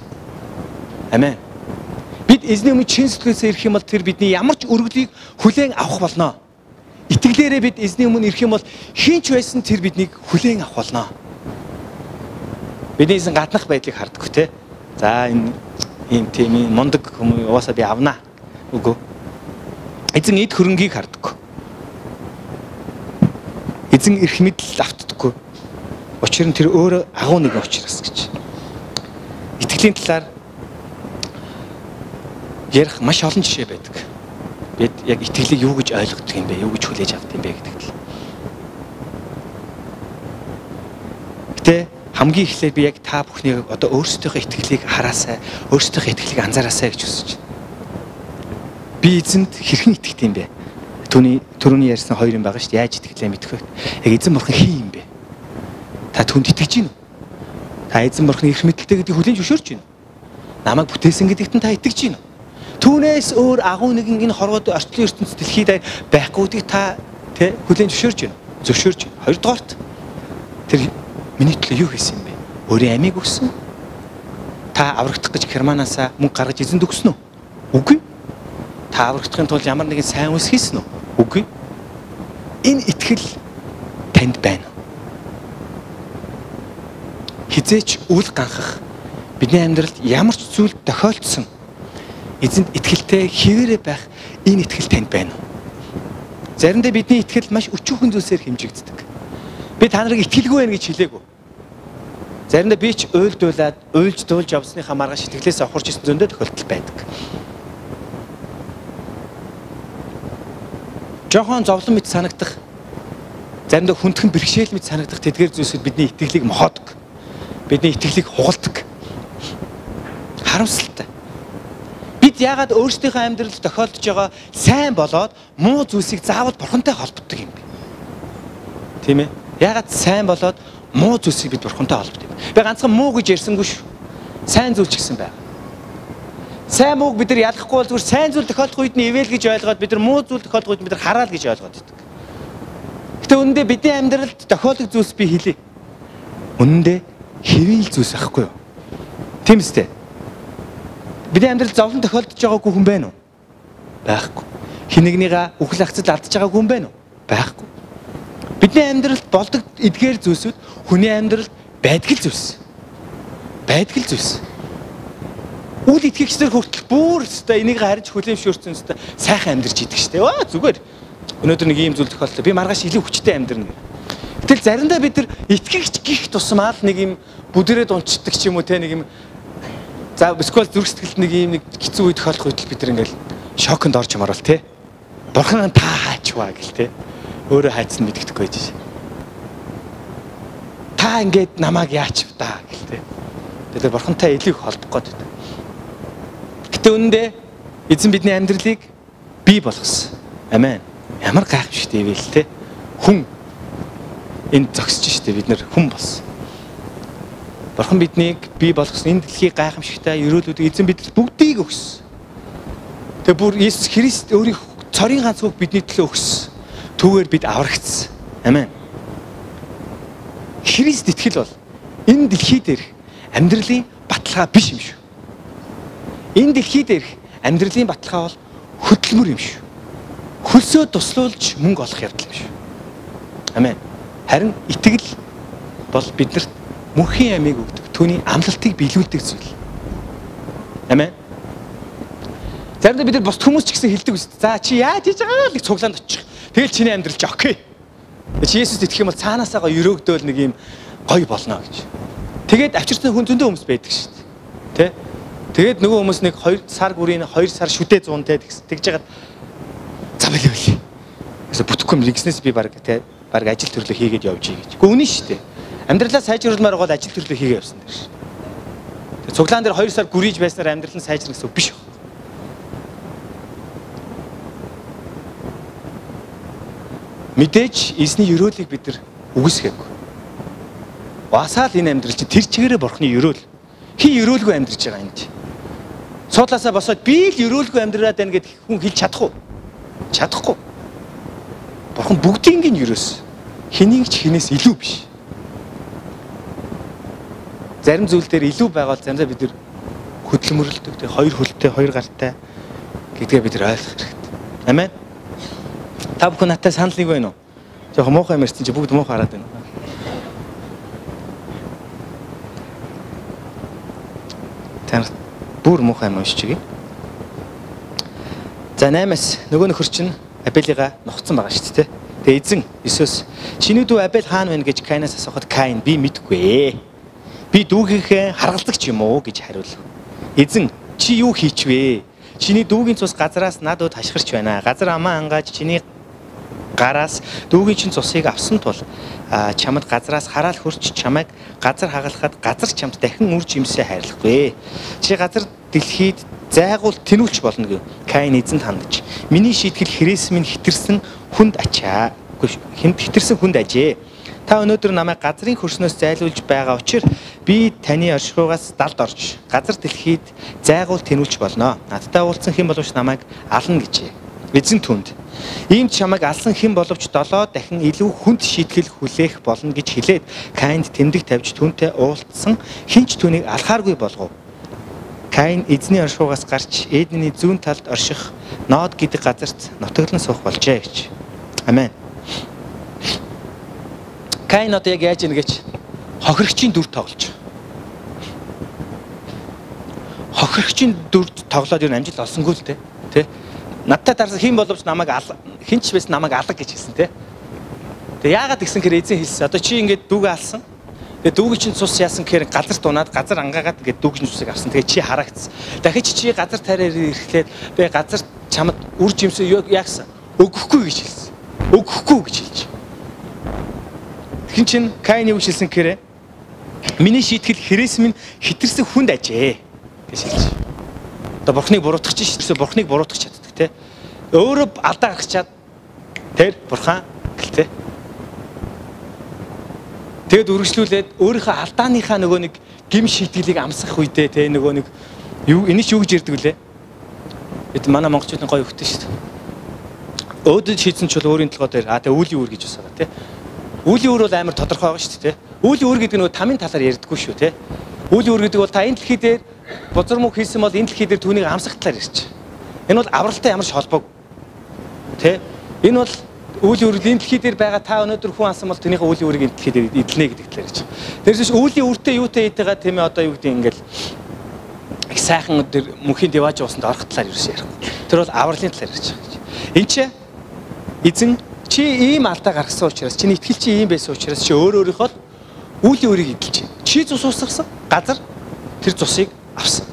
Амен. Бид эзний өмнө чин сэтгэлээс ирэх юм бол тэр бидний ямар ч өргөлийг хүлээн авах болно. Итгэлээрээ бид эзний өмнө ирэх юм бол хинч байсан тэр биднийг хүлээн авах болно. Бидний эзэн гаднах байдлыг харддаг те. За энэ ийм тийм мундаг хүмүүс угаасаа би авнаа. Үгүй. Эзэн эд хөрөнгийг харддаг. Эзэн эрх мэдэл автдаггүй. Учир нь тэр өөр агуу нэгэн учраас гэж. Итгэлийн талаар ярих маш олон жишээ байдаг. Бид яг итгэлийг юу гэж ойлгодог юм бэ? Юу гэж хүлээж авдаг юм бэ гэдэг л. Гэтэ хамгийн эхлээд би яг та бүхнийг одоо өөрсдийнхөө итгэлийг хараасай, өөрсдийнхөө итгэлийг анзаараасай гэж хүсэж байна. Би эзэнд хэрхэн итгэх юм бэ? Түүний түрүүний ярьсан хоёр юм байгаа шүү дээ. Яаж итгэлээ мэдэх вэ? Яг эзэн бурхан хий юм бэ? Та түнд итгэж гин үү? Та эзэн бурханы эрх мэдэлтэй гэдгийг хүлээн зөвшөөрч үү? Намайг бүтээсэн гэдэгт та итгэж үү? Түүнээс өөр агуу нэгэн энэ хорвоод орчлон ертөнц дэлхийд байхгүйдгийг та тэ хүлээн зөвшөөрч үү? Зөвшөөрч гин. Хоёрдугаарт тэр миний төлөө юу хийсэн юм бэ? Өөрийн амийг өгсөн. Та аврагдах гэж Германаасаа мөнгө гаргаж эзэнд өгсөн үү? Үгүй та аврагдахын тулд ямар нэгэн сайн үс хийсэн үү? Үгүй. Энэ итгэл танд байна. Хизээч үл ганхах бидний амьдралд ямар ч зүйл тохиолдсон эзэнд итгэлтэй хэвээрээ байх энэ итгэл танд байна уу? Заримдаа бидний итгэл маш өчүүхэн зүйлсээр хэмжигддэг. Би та нарыг итгэлгүй байна гэж хэлээгүй. Заримдаа би ч уйлдуулаад, уйлж дуулж явсныхаа маргааш итгэлээс авахурч исэн зөндөө тохиолдол байдаг. Жохон зовлон мэт санагдах заримдаа хүндхэн бэрхшээл мэт санагдах тэдгээр зүйлсүүд бидний итгэлийг мохоодог. Бидний итгэлийг хугалдаг. Харамсалтай. Бид яагаад өөрсдийнхөө амьдралд тохиолдож байгаа сайн болоод муу зүйлсийг заавал бурхантай холбогддог юм бэ? Тийм ээ. Яагаад сайн болоод муу зүйлсийг бид бурхантай холбогддог юм? Би ганцхан муу гэж ярьсангүй шүү. Сайн зүйл ч гэсэн байна. Сайн мууг бид нар ялахгүй бол зүгээр сайн зүйл тохиолдох үед нь ивэл гэж ойлгоод бид нар муу зүйл тохиолдох үед бид нар хараал гэж ойлгоод байдаг. Гэтэ үнэндээ бидний амьдралд тохиолдох зүйлс би хэлье. Үнэндээ хэвийн зүйлс ахгүй юу? Тийм үстэй. Бидний амьдралд зовлон тохиолдож байгаагүй хүн байна уу? Байхгүй. Хинэгнийга үхэл хацад алдж байгаагүй хүн байна уу? Байхгүй. Бидний амьдралд болдог эдгээр зүйлсүүд хүний амьдралд байдаг л зүйлс. Байдаг л зүйлс. Үл итгэгчдэр хүртэл бүр өстой энийг харж хүлээмжшөөрсөн өстой сайхан амьдарч идэг штэ. Оо зүгээр өнөөдөр нэг ийм зүйл тохиолдлоо. Би маргааш илүү хүчтэй амьдрна. Гэтэл заримдаа бид нар итгэгч гих тусмаа л нэг юм бүдэрээд унцдаг ч юм уу те нэг юм за эсвэл зүрх сэтгэлд нэг юм нэг хэцүү үе тохиолдох үед бид нар ингээл шоконд орж юмарвал те. Бурхан та хаачваа гэл те. Өөрөө хайцсан мэддэхгүй байж шээ. Та ингээд намайг яач вэ та гэл те. Тэгээд бурхантай илүү их холбох гээд байдаг. Гэтэ үүндээ эзэн бидний амьдралыг бий болгосон. Амен ямар гайхамшигтай вэ л те. Хүн энд зогсож штэ бид нэр хүн болсон. Бурхан биднийг бий болгосон энэ дэлхийг гайхамшигтай өрөөлүүдийг эзэн бидэнд бүгдийг өгсөн. Тэгээ бүр Иесус Христ өөрийн цорын ганц үг бидний төлөө өгсөн. Түүгээр бид аврагдсан. Амен. Христ итгэл бол энэ дэлхий дээрх амьдралын баталгаа биш юм шүү. Энэ дэлхий дээрх амьдралын баталгаа бол хөдөлмөр юм шүү хөлсөө туслуулж мөнгө олох явдал юм шүү. Амен. Харин итгэл бол биднэрт мөнхийн амийг өгдөг. Түүний амлалтыг биелүүлдэг зүйл. Амен. Заримдаа бид нар бусд хүмүүс ч гэсэн хэлдэг үст. За чи яаж хийж байгаа л цуглаанд очих. Тэгэл чиний амьдрал ч окей. Чи Есүст итгэх юм бол цаанаасаа гоё өрөөгдөөл нэг юм гоё болно гэж. Тэгээд авчирсан хүн зөндөө хүмүүс байдаг шүү дээ. Тэ? Тэгээд нөгөө хүмүүс нэг 2 сар бүрийн 2 сар шүдэ 100 тэ тэгж жагаад цаа билээ билээ. Гэсэн бүтэхгүй юм ингэснээс би баг те баг ажил төрлөө хийгээд явж ий гэж. Гэхдээ үнэн шүү дээ. Амьдралаа сайжруулмаар бол ажил төрлөө хийгээ явсан дээр шүү. Тэгээ цуглаан дээр 2 сар гүрийж байснаар амьдрал нь сайжрах гэсэн үг биш үү? Мэдээж эзний өрөөлийг бид нар үгүйсгээгүй. Басаал энэ амьдрал чи тэр чигээрээ бурхны өрөөл. Хин өрөөлгүй амьдрж байгаа юм чи. Суудлаасаа босоод би л өрөөлгүй амьдраад байна гэд хүн хэлж чадах уу? чадахгүй. Бурхан бүгдийг нь юрөөс хэнийг ч хинээс илүү биш. Зарим зүйл дээр илүү байгаа бол заримдаа бид хөдөлмөрлөдөг. Тэгээ хоёр хөлтэй, хоёр гартай гэдгээ бид ойлгох хэрэгтэй. Амен. Та бүхэн надтай санал нэг байна уу? Жохо муухай юм ярьсан чи бүгд муухай хараад байна. Танах бүр муухай юм уншиж чигээ. За 8-аас нөгөө нөхөр чинь Абелига нухацсан байгаа шүү дээ. Тэгээ эзэн Иесус чиний дүү Абел хаана вэ гэж Каинаас асуухад Каин би мэдгүй ээ. Би дүүгийнхээ харгалзагч юм уу гэж хариулв. Эзэн чи юу хийчвэ? Чиний дүүгийн цус газараас надад хашгирч байна. Газар амаа ангааж чиний гараас дүүгийн чин цусыг авсан тул чамд газараас хараал хөрч чамайг газар хагалахад газар чамд дахин үрж юмсээ хайрлахгүй. Чи газар дэлхийд зайгуул тэнүүлч болно гэв. Каин эзэнт хандаж. Миний шийтгэл хэрээс минь хитэрсэн хүнд ачаа. Хүнд хитэрсэн хүнд ажээ. Та өнөөдөр намайг газрын хөрснөөс зайлуулж байгаа учраас би таны оршихугаас далд орж газар дэлхийд зайгуул тэнүүлч болно. Надтай уулзсан хэн боловч намайг ална гэжээ. Эзэн түнд. Ийм чамайг алсан хэн боловч долоо дахин илүү хүнд шийтгэл хүлээх болно гэж хэлээд Кайнд тэмдэг тавьж түүнтэй уулзсан хинч түүнийг алхааргүй болгов. Каин эзний оршуугаас гарч Эдний зүүн талд орших Нод гэдэг газарт нутаглан суух болжээ гэж. Амен. Каин одоо яг яаж ийн гэж хохирогчийн дүр тоглож. хохирогчийн дүрд тоглоод юу амжилт олсонгүй л дээ. Тэ? Надтай дарсан хэн боловч намайг хинч байсан намайг алга гэж хэлсэн тэ. Тэгээ яагаад гэсэн хэрэг эзэн хэлсэн. Одоо чи ингээд дүүгээ алсан. Тэгээ дүүгийн цус яасан гэхээр газар дунаад газар ангаагаад ингээд дүүгийн цусыг авсан. Тэгээ чи харагдсан. Дахиж чи газар тараар ирэхлээр би газар чамд үр жимсээ яагсан. Өгөхгүй гэж хэлсэн. Өгөхгүй гэж хэлж. Хин чин Каин юу хэлсэн гэхээр миний шийтгэл хэрэгс минь хитэрсэн хүнд ажээ гэж хэлж. Одоо бурхныг буруутгах чинь дээ. Бурхныг буруутгах чаддаг те. Өөрөө алдаа гаргачаад тэр бурхан гэлтэй Тэгэд үргэлжлүүлээд өөрийнхөө алдааныхаа нөгөө нэг гим шийтгэлийг амсах үедээ те нөгөө нэг юу энэ ч юу гэж ярьдаг лээ. Бид манай монголчуудын гоё хөвтөн шүү дээ. Өөдөд шийдсэн ч бол өөрийн толгой дээр аа те үүлийн үр гэж усаа те. Үүлийн үр бол амар тодорхой байгаа шүү дээ те. Үүлийн үр гэдэг нь тамийн талаар ярьдаггүй шүү те. Үүлийн үр гэдэг бол та энэ дэлхий дээр бузар мөг хийсэн бол энэ дэлхий дээр түүнийг амсах талаар ярьж. Энэ бол авралтай ямар ч холбоог. Тэ? Энэ бол Үүлийн үрэл энэ дэлхий дээр байгаа та өнөөдөр хүн асан бол тэрнийхээ үүлийн үрийг энэ дэлхий дээр эднэ гэдэг талаар гэж. Тэрс үүлийн үртэй юутай ийтэйгээ тийм ээ одоо юу гэдэг ингээл их сайхан өдөр мөнхийн диваж уусанд орох талаар юу ярих. Тэр бол авралын талаар ярьж байгаа. Энд чи эзэн чи ийм алдаа гаргасан учраас чиний итгэл чи ийм байсан учраас чи өөр өөрийнхөө үүлийн үрийг эдэлж байна. Чи цус уусгасан газар тэр цусыг авсан.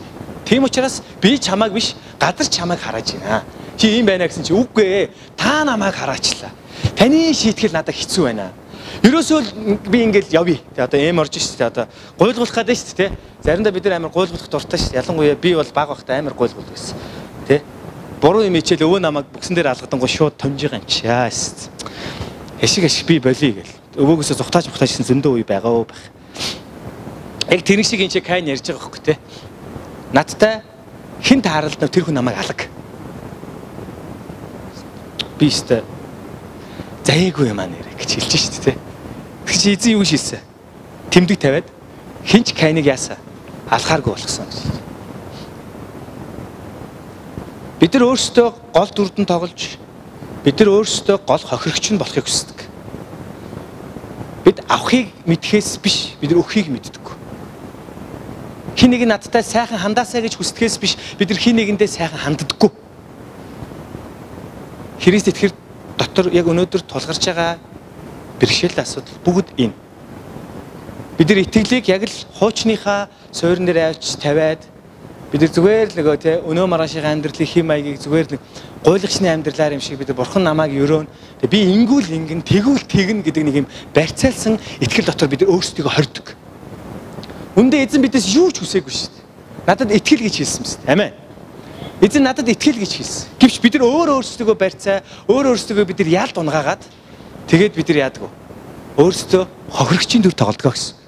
Тийм учраас би чамааг биш газар чамааг хараж байна. Чи ийм байна гэсэн чи үгүй ээ. Та намайг хараачлаа. Таны шийтгэл надад хэцүү байна. Ерөөсөө би ингээл явъя. Тэ одоо эм орж шүү дээ. Одоо гуйлгуулах гэдэг шүү дээ. Заримдаа бид нар амар гуйлгуулах дуртай шүү. Ялангуяа би бол баг багтаа амар гуйлгуул гэсэн. Тэ? Буруу юм хичээл өвөө намайг бүгсэн дээр алгадангуу шууд томж байгаа юм чи. Яа шүү. Хэшиг хэшиг би болиё гэл. Өвөөгөөсөө зүхтааж мухтаажсэн зөндөө үе байгаа уу байх. Яг тэр шиг энэ чи кайн ярьж байгаа хөөхгүй тэ. Надтай хэн тааралд тэр хүн намайг алга би өстой заяагүй юм аа нэрэ гэж хэлж шít те. Тэг чи эзэн юу шийсэн? Тэмдэг тавиад хинч кайныг яасан? Алхааргүй болгосон гэж. Бид нар өөрсдөө гол дүрдэн тоглож бид нар өөрсдөө гол хохирогч нь болохыг хүсдэг. Бид авахыг мэдхээс биш бид нар өгөхийг мэддэг. Хин нэг надтай сайхан хандаасаа гэж хүсдгээс биш бид нар хин нэгэндээ сайхан ханддаггүй Христ итгэр дотор яг өнөөдөр тулгарч байгаа бэрхшээл асуудал бүгд энэ. Бид нар итгэлийг яг л хуучныхаа суурин дээр авч тавиад бид нар зүгээр л нөгөө тий өнөө маргаашийн амьдралын хим маягийг зүгээр л гуйлагчны амьдралаар юм шиг бид нар бурхан намайг өрөөн би ингүүл ингэн тэгвэл тэгнэ гэдэг нэг юм барьцаалсан итгэл дотор бид нар өөрсдийгөө хордог. Үндэ эзэн бидээс юу ч хүсээгүй шүү дээ. Надад итгэл гэж хэлсэн мэт. Амен. Эзэн надад итгэл гэж хэлсэн. Гэвч бид нар өөр өөрсдөө барьцаа, өөр өөрсдөө бид нар яалд унгаагаад тэгээд бид нар яадаг? Өөрсдөө хохирогчийн дүр тоглодгоо гэсэн.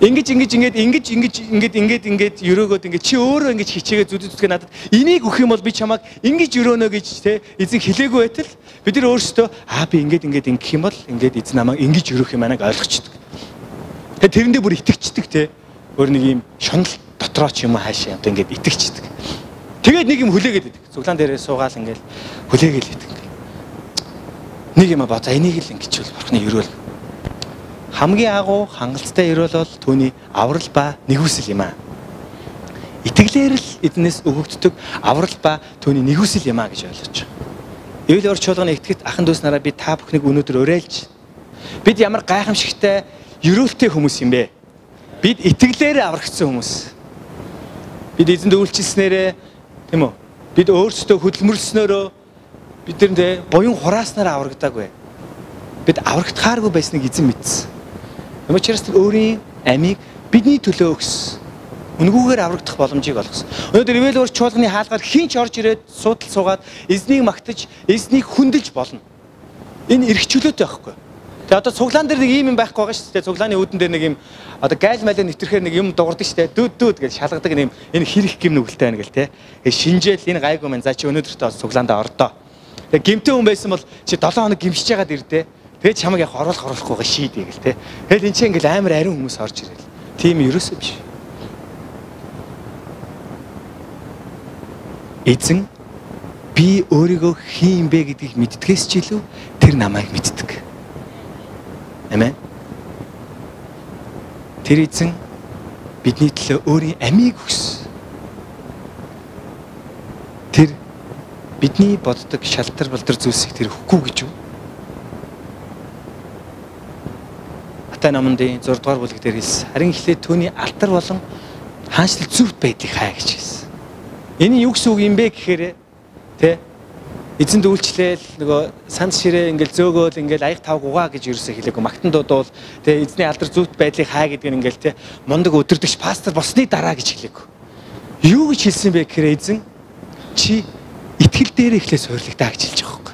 Ингэж ингэж ингэж ингэж ингэж ингэж ингэж ингэж өрөөгөөд ингэж чи өөрөө ингэж хичээгээ зүдэцгээ надад энийг өгөх юм бол би чамайг ингэж өрөөнө гэж те эзэн хэлээгүй байтал бид нар өөрсдөө аа би ингэж ингэж ингэх юм бол ингэж эзэн намайг ингэж өрөх юм анаг ойлгочдөг. Тэгээ тэрэндээ бүр итгэцдэг те. Өөр нэг юм шунал дотроо ч юм уу хаашаа одоо ингээд итгэждэг. Тэгээд нэг юм хүлээгээд идэг. Цуглаан дээрээ суугаал ингээд хүлээгээл идэг. Нэг юм боо за энийг л ингэчүүл бурхны өрөөл. Хамгийн агуу хангалттай өрөөл бол түүний аврал ба нэгүсэл юм аа. Итгэлээр л эднээс өгөгддөг аврал ба түүний нэгүсэл юм аа гэж ойлгож байна. Эвэл орч чуулганы итгэт ахын дүүс нараа би та бүхнийг өнөөдөр уриалж бид ямар гайхамшигтай ерөөлтэй хүмүүс юм бэ? Бид итгэлээр аврагдсан хүмүүс. Бид эзэнд үйлчлснээрээ тийм үү? Бид өөрсдөө хөдөлмөрлснөөрөө бидэнд буян хурааснаар аврагдаагүй. Бид аврагдахааргүй байсныг эзэн мэдсэн. Юм учраас өөрийн амийг бидний төлөө өгсөн. Үнгүүгээр аврагдах боломжийг олгосон. Өнөөдөр ивэл өөр чуулганы хаалгаар хинч орж ирээд суудал суугаад эзнийг магтаж, эзнийг хүндэлж болно. Энэ эрх чөлөөтэй байхгүй. Тэгээ одоо цуглаан дээр нэг ийм юм байхгүй байгаа шүү дээ. Цуглааны үүдэн дээр нэг юм одоо гайл малын нэвтрэхээр нэг юм дуурдаг шүү дээ. Дүүд дүүд гэж шалгадаг юм. Энэ хэрэг гим нүгэлтэй байна гэл те. Тэгээ шинжээл энэ гайгүй мэн за чи өнөөдөртөө цуглаандаа ордоо. Тэгээ гимтэй хүн байсан бол чи 7 хоног гимшиж байгаад ирдээ. Тэгээ чамаг яг оруулах оруулахгүйгээ шийдээ гэл те. Тэгэл энэ чи ингээл амар ариун хүмүүс орж ирэл. Тийм ерөөсөө биш. Эзэн би өөрийгөө хин юм бэ гэдгийг мэддгээс ч илүү тэр намайг мэддэг. Амен. Тэр эзэн бидний төлөө өөрийн амийг өгсөн. Тэр бидний боддог шалтар балдар зүйлсийг тэр өгөхгүй гэж юу? Матай номондын 6 дугаар бүлэг дээр хэлсэн. Харин эхлээд түүний алтар болон хаанчлал зүвт байдгийг хаа гэж хэлсэн. Энэ юу гэсэн үг юм бэ гэхээр тэ эзэн дүүлчлээл нөгөө санд ширээ ингээл зөөгөөл ингээл аяг тав гугаа гэж ерөөсөө хэлээгүй магтан дуудвал тэ эзний алдар зүвт байдлыг хаа гэдэг нь ингээл тэ мундаг өдөрдөгч пастор болсны дараа гэж хэлээгүй. Юу гэж хэлсэн бэ гэхээр эзэн чи итгэл дээр ихлээр суйрлагдаа гэж хэлж байгаа хөөх.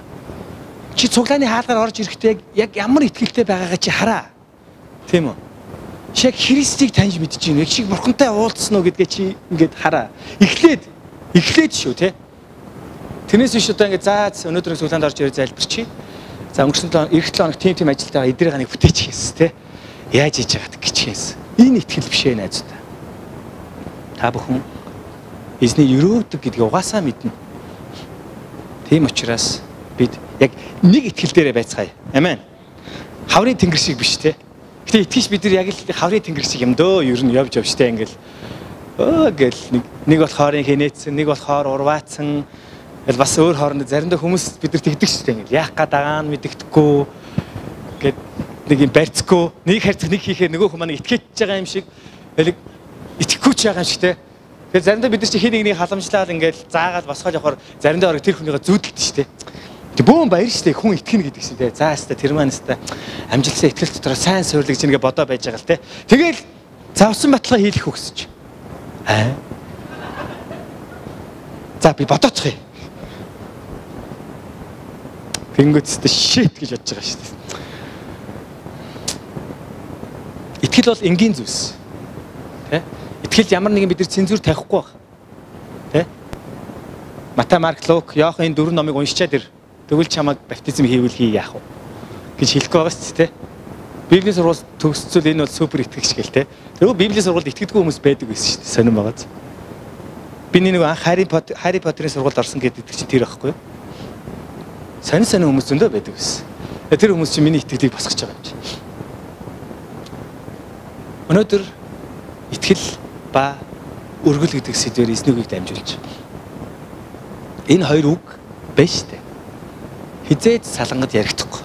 Чи цуглааны хаалгаар орж ирэхдээ яг ямар итгэлтэй байгаагаа чи хараа. Тийм үү? Чи яг Христийг таньж мэдэж байна. Яг шиг бурхантай уулзсан уу гэдгээ чи ингээд хараа. Эхлээд эхлээд шүү те. Тэрнээс биш одоо ингээд заа өнөөдрийн цуглаанд орж ирээ залбирчи. За өнгөрсөн 7 эх 7 хоног тим тим ажилтайгаа эдгээр ганыг бүтээч хийсэн те. Яаж хийж яагаад гэж хийсэн. Энэ итгэл биш ээ найзуудаа. Та бүхэн эзний өрөөдөг гэдгийг угаасаа мэднэ. Тийм учраас бид яг нэг итгэл дээрээ байцгаая. Амен. Хаврын тэнгэр шиг биш те. Гэтэ итгэж бид нар яг л хаврын тэнгэр шиг юм дөө ер нь явж явжтэй ингээл өө гэл нэг нэг болохоор хинээцсэн, нэг болохоор урваацсан. Тэгэл бас өөр хоорондоо заримдаа хүмүүс бид нар тэгдэг шүү дээ. Ингээл яах га дагаа нь мэддэгдэхгүй гэд нэг юм барьцгүй, нэг харьцах нэг хийхээр нөгөө хүмүүс итгэж байгаа юм шиг элэг итгэхгүй ч байгаа юм шиг те. Тэгэхээр заримдаа бид нар чи хин нэгнийг халамжлаад ингээл заагаад босгоод явахаар заримдаа орог тэр хүнийгээ зүүдэлт шүү дээ. Тэг бөөн баяр штэ хүн итгэнэ гэдэг шиг те. За хаста тэр маань хаста амжилтсан итгэл дотор сайн суйрлаж ийнгээ бодоо байж байгаа л те. Тэгэл завсан баталгаа хийх өгсөж. Аа. За би бодооцгоё. Тэнгөцтэй shit гэж бодож байгаа шүү дээ. Итгэл бол энгийн зүйлс. Тэ? Итгэл ямар нэгэн бид нар цензур тавихгүй баг. Тэ? Матай, Марк, Лук, Иохан энэ дөрвөн номыг уншичаад ир. Тэгвэл чамайг баптизм хийвэл хий яах вэ? гэж хэлэхгүй байгаа шүү дээ. Библийн сургууль төгсцөл энэ бол супер итгэгч гэл те. Тэгвэл Библийн сургуульд итгэдэггүй хүмүүс байдаг байсан шүү дээ. Сонирн байгааз. Биний нэг анх Хари Поттер Хари Поттерийн сургуульд орсон гэдэг чинь тэр байхгүй юу? Сонин сонин хүмүүс зөндөө байдаг байсан. Тэр хүмүүс чинь миний итгэдийг босгож байгаа юм чи. Өнөөдөр итгэл ба өргөл гэдэг сэдвээр эзнүгийг дамжуулж. Энэ хоёр үг байж тээ. Хизээд салангад ярихдаггүй.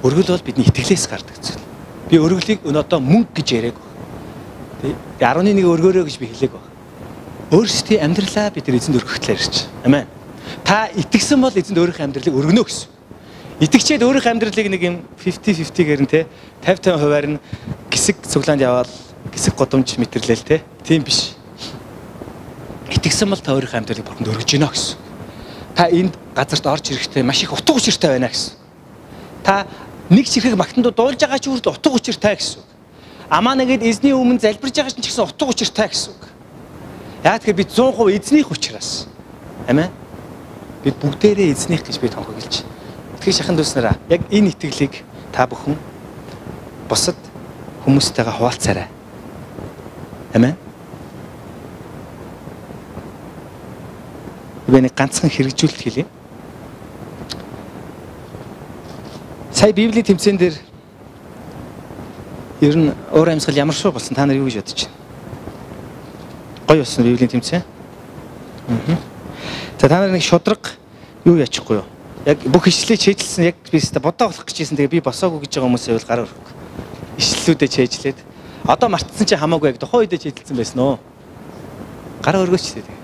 Өргөл бол бидний итгэлээс гардаг зүйл. Би өргөлийг өнөөдөр мөнгө гэж яриаг байна. Тэ 11 өргөөрөө гэж би хэлээг байна. Өөрсдийн амьдралаа бид эзэнд өргөхлөөр ирж. Амен. Та итгэсэн бол эзэнд өөрийнхөө амьдралыг өргөнө гэсэн. Итгэжээд өөрийнхөө амьдралыг нэг юм 50-50-гээр нь те 50-50 хувиар нь гисэг цуглаанд яваал гисэг годомж мэтэрлээл те. Тийм биш. Итгэсэн бол та өөрийнхөө амьдралыг бурханд өргөж гинэ гэсэн. Та энд газарт орж ирэхдээ маш их утга учиртай байна гэсэн. Та нэг чихрэг магтандуу дуулж байгаа ч үрд утга учиртай гэсэн. Амаа нэгэд эзний өмнө залбирж байгаа ч гэсэн утга учиртай гэсэн. Яа тэгэхээр бид 100% эзнийх учраас. Амин. Бид бүгдээрээ эзнийх гэж би тонхоглож. Тэгэхээр шахан дүүснараа яг энэ итгэлийг та бүхэн бусад хүмүүстэйгээ хуваалцаарай. Амин. Би нэг ганцхан хэрэгжүүлэлт хэлье. Сая Библийн тэмцээн дээр ер нь уур амьсгал ямар шүү болсон та нар юу гэж бодож байна? Гоё болсон Библийн тэмцээн. Аа. За та нар нэг шудраг юу ячихгүй юу? Яг бүх ишлээ чэйжилсэн яг би өстө бодоо болох гэж хэлсэн. Тэгээ би босоогүй гэж байгаа хүмүүсээ бол гар өрөх. Ишлэлүүдээ чэйжлээд одоо мартсан чи хамаагүй яг тухайн үедээ чэйжилсэн байсан уу? Гар өргөөч тэгээ.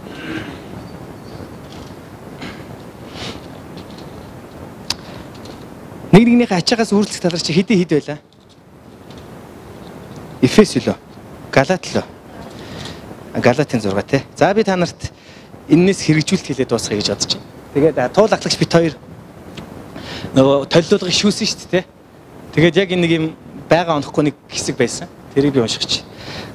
Нэг нэгнийхээ ачаагаас үүрлэх талаар чи хэдий хэд байлаа? Эфес лөө. Галат лөө. Галатын 6 те. За би та нарт энээс хэрэгжүүлэлт хийлээ дуусгая гэж бодож байна. Тэгээд туул ахлагч бит хоёр нөгөө толилуулгыг шүүсэн шүү дээ. Тэгээд яг энэ нэг юм байгаа онохгүй нэг хэсэг байсан. Тэрийг би уншиж.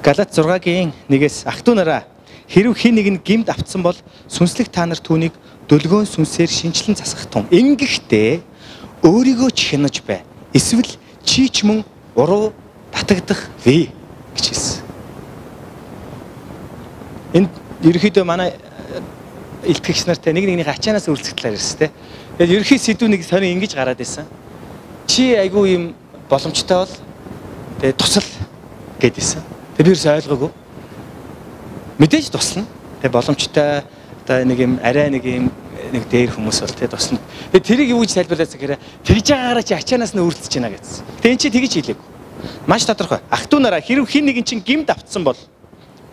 Галат 6-гийн 1-ээс ах トゥ нараа хэрв хин нэг нь гимд автсан бол сүнслэг та нар түүнийг дөлгөөн сүнсээр шинчлэн засах тун. Ингэхдээ өөрийгөө ч хянаж бай. Эсвэл чи ч мөн уруу татагдах вэ гэж хэлсэн. Энд ерөөхдөө манай илтгэгч нартай нэг нэгнийхээ ачаанаас үргэлжлэх талаар ирсэн тийм. Тэгээд ерөөхдөө сэдвүү нэг сонир ингэж гараад байсан. Чи айгүй юм боломжтой бол тэгээд тусал гэдээсэн. Тэгээ би ерөөсөй ойлгоогүй. Мэдээж туслана. Тэгээ боломжтой одоо нэг юм арай нэг юм нэг дээр хүмүүс бол тэгээ туслана. Тэгээ тэрийг юу гэж тайлбарлаад гэхээр тэгж байгаараа чи ачаанаас нь үрдэж байна гэсэн. Тэгээ эн чи тэгж хэлээгүй. Маш тодорхой. Ах トゥ нараа хэрв хин нэгэн чин гимд автсан бол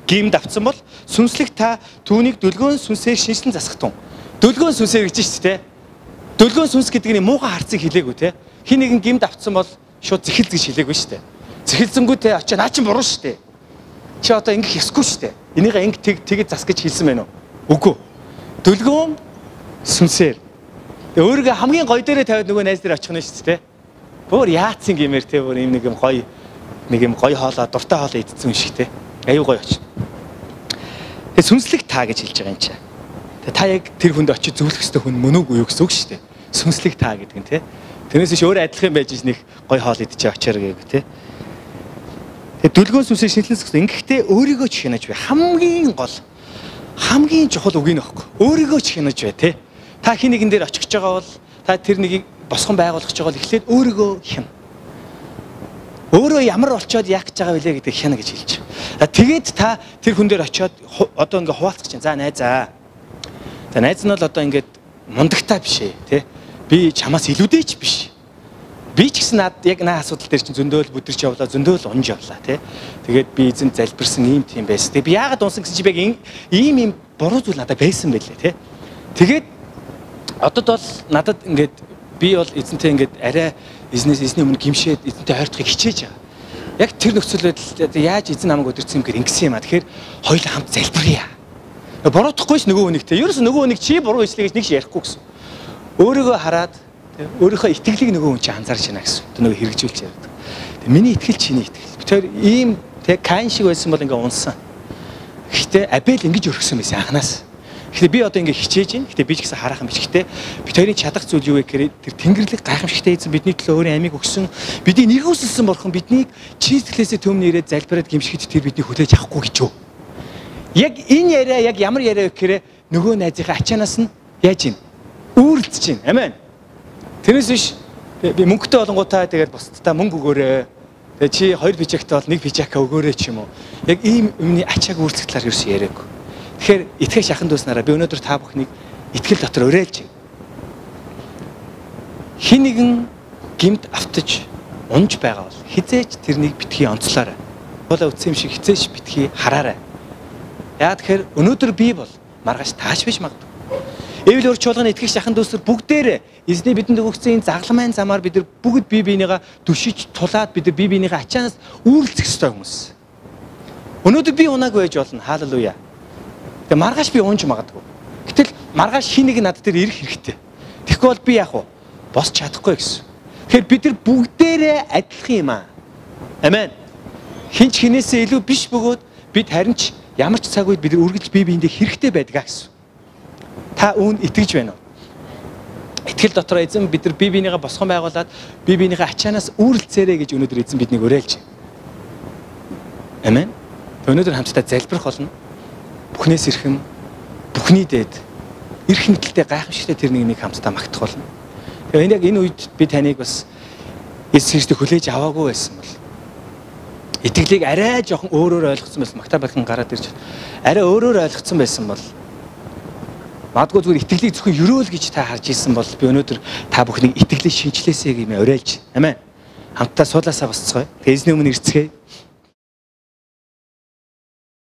гимд автсан бол сүнслэг та түүнийг дөлгөөн сүнсээр шинжлэн засах тун. Дөлгөөн сүнсээр гэж шүү дээ. Дөлгөөн сүнс гэдэг нь муухай харцыг хэлээгүй те. Хин нэгэн гимд автсан бол шууд зэхэл гэж хэлээгүй шүү дээ. Зэхэлзэнгүү те очоо наа чин буруу дээ. Чи одоо ингэх ёсгүй дээ. Энийгээ ингэ тэг тэгэд зас гэж хэлсэн байна уу? Үгүй. Дөлгөөн сүнсээр. Өөрийгөө хамгийн гоё дээрээ тавиад нөгөө найз дээр очих нь шүү дээ. Бүр яатсан гэмээр те бүр юм нэг юм гоё нэг юм гоё хоолоо дуртай хоолоо идсэн шиг те. Аюу гоё очих. Тэгээ сүнслэг таа гэж хэлж байгаа юм чаа. Тэгээ та яг тэр хүнд очиж зөвлөх ёстой хүн мөн үгүй юу гэсэн үг шүү дээ. Сүнслэг таа гэдэг нь те. Тэрнээс биш өөр адилхан байж нэг гоё хоол идчихээ очиор гээг те. Тэгээ дүлгөөн сүнсээ шинжилсэн гэсэн. Ингэхдээ өөрийгөө ч хянаж бай. Хамгийн гол хамгийн чухал үг нь аахгүй. Өөрийгөө ч хянаж бай те. Та хин нэгэн дээр очих гэж байгаа бол та тэр нэгийг босгон байгуулах гэж байгаа бол эхлээд өөрийгөө хяна. Өөрөө ямар болчоод яах гэж байгаа вэ гэдэг хяна гэж хэлж. Тэгээд та тэр хүн дээр очиод одоо ингээ хуваалцах чинь. За найзаа. За найз нь бол одоо ингээд мундагтай биш ээ, тий. Би чамаас илүүдээч биш. Би ч гэсэн над яг наа асуудал дээр чинь зөндөөл бүдэрч явлаа, зөндөөл унж явлаа, тий. Тэгээд би эзэн залбирсан ийм тийм байсан. Тэгээд би яагаад унсан гэсэн чи яг ийм ийм буруу зүйл надад байсан байлээ, тий. Тэгээд одод бол надад ингээд би бол эзэнтэй ингээд арай эзнээс эзний өмнө гимшээд эзэнтэй ойртохыг хичээж байгаа. Яг тэр нөхцөл байдал яаж эзэн намайг өдөрцөн юм гэхээр ингэсэн юм а. Тэгэхээр хоёул хамт залбирая. Буруутахгүй ш нөгөө хүнийгтэй. Ерөөс нөгөө хүнийг чи буруу хийлээ гэж нэг ч ярихгүй гэсэн. Өөрийгөө хараад өөрийнхөө итгэлийг нөгөө хүн чи анзаарч байна гэсэн. Тэ нөгөө хэрэгжүүлж яриад. Тэ миний итгэл чиний итгэл. Тэр ийм тэ кайн шиг байсан бол ингээ унсан. Гэхдээ Абель ингэж өргөсөн байсан анханаас. Гэхдээ би одоо ингээ хичээж байна. Гэхдээ би ч гэсэн харах юм биш. Гэхдээ би тэрийн чадах зүйл юу вэ гэхээр тэр Тэнгэрлэг гайхамшигтай эзэн бидний төлөө өөрийн амийг өгсөн. Бидний нэг үсэлсэн бурхан биднийг чи сэтгэлээсээ төмн ирээд залбираад гимшгэд тэр бидний хүлээж авахгүй гэж юу? Яг энэ яриа яг ямар яриа вэ гэхээр нөгөө найзынхаа ачаанаас нь яаж юм? Үүрлдэж байна. Амен. Тэрнээс биш би мөнгөтэй болонгуудаа тэгээд бусдаа мөнгө өгөөрэй. Тэгээ чи хоёр бичагтай бол нэг бичака өгөөрэй ч юм уу. Яг ийм өмнө ачааг үүрцэх талаар ерөөс яриаг. Тэгэхээр итгэх шахан дүүснараа би өнөөдөр та бүхнийг итгэл дотор уриалж. Хин нэгэн гимт автаж унж байгаа бол хизээч тэрнийг битгий онцлоорой. Буула үтсэн юм шиг хизээч битгий хараарай. Яа тэгэхээр өнөөдөр би бол маргааш тааш биш магадгүй. Эвэл өөр чуулганы итгэх шахан дүүсэр бүгдээрээ эзний бидэнд өгсөн энэ загламын замаар бид нар бүгд бие биенийгаа түшиж тулаад бид нар бие биенийгаа ачаанаас үүрлцэх ёстой хүмүүс. Өнөөдөр би унаагүй байж болно. Хаалелуя. Тэгээ маргааш би унж магадгүй. Гэтэл маргааш хин нэг над дээр ирэх хэрэгтэй. Тэгэхгүй бол би яах вэ? Босч чадахгүй гэсэн. Тэгэхээр бид нар бүгдээрээ адилхан юм аа. Амен. Хинч хинээсээ илүү биш бөгөөд бид харин ч ямар ч цаг үед бид үргэлж бие биендээ хэрэгтэй байдгаа гэсэн. Та үүнд итгэж байна уу? Итгэл дотор эзэн бид нар бие биенийгээ босгон байгуулад бие биенийхээ ачаанаас үүрлцээрэй гэж өнөөдөр эзэн биднийг уриалж. Амен. Өнөөдөр хамтдаа залбирах болно бүхнээс ирхэн бүхний дээд эрх мэдэлтэй гайхамшигтай тэр нэг нэг хамтдаа магтах болно. Тэгээ яг энэ үед би таныг бас Иесус Христийг хүлээж аваагүй байсан бол итгэлийг арай жоохон өөрөөр ойлгоцсон байсан магтаа балхан гараад ирж арай өөрөөр ойлгоцсон байсан бол Мадгүй зүгээр итгэлийг зөвхөн өрөөл гэж та харж ирсэн бол би өнөөдөр та бүхнийг итгэлийг шинчлээсэй гэмээр уриалж. Амен. Хамтдаа суулаасаа босцгоё. Тэгээ эзний өмнө ирцгээе.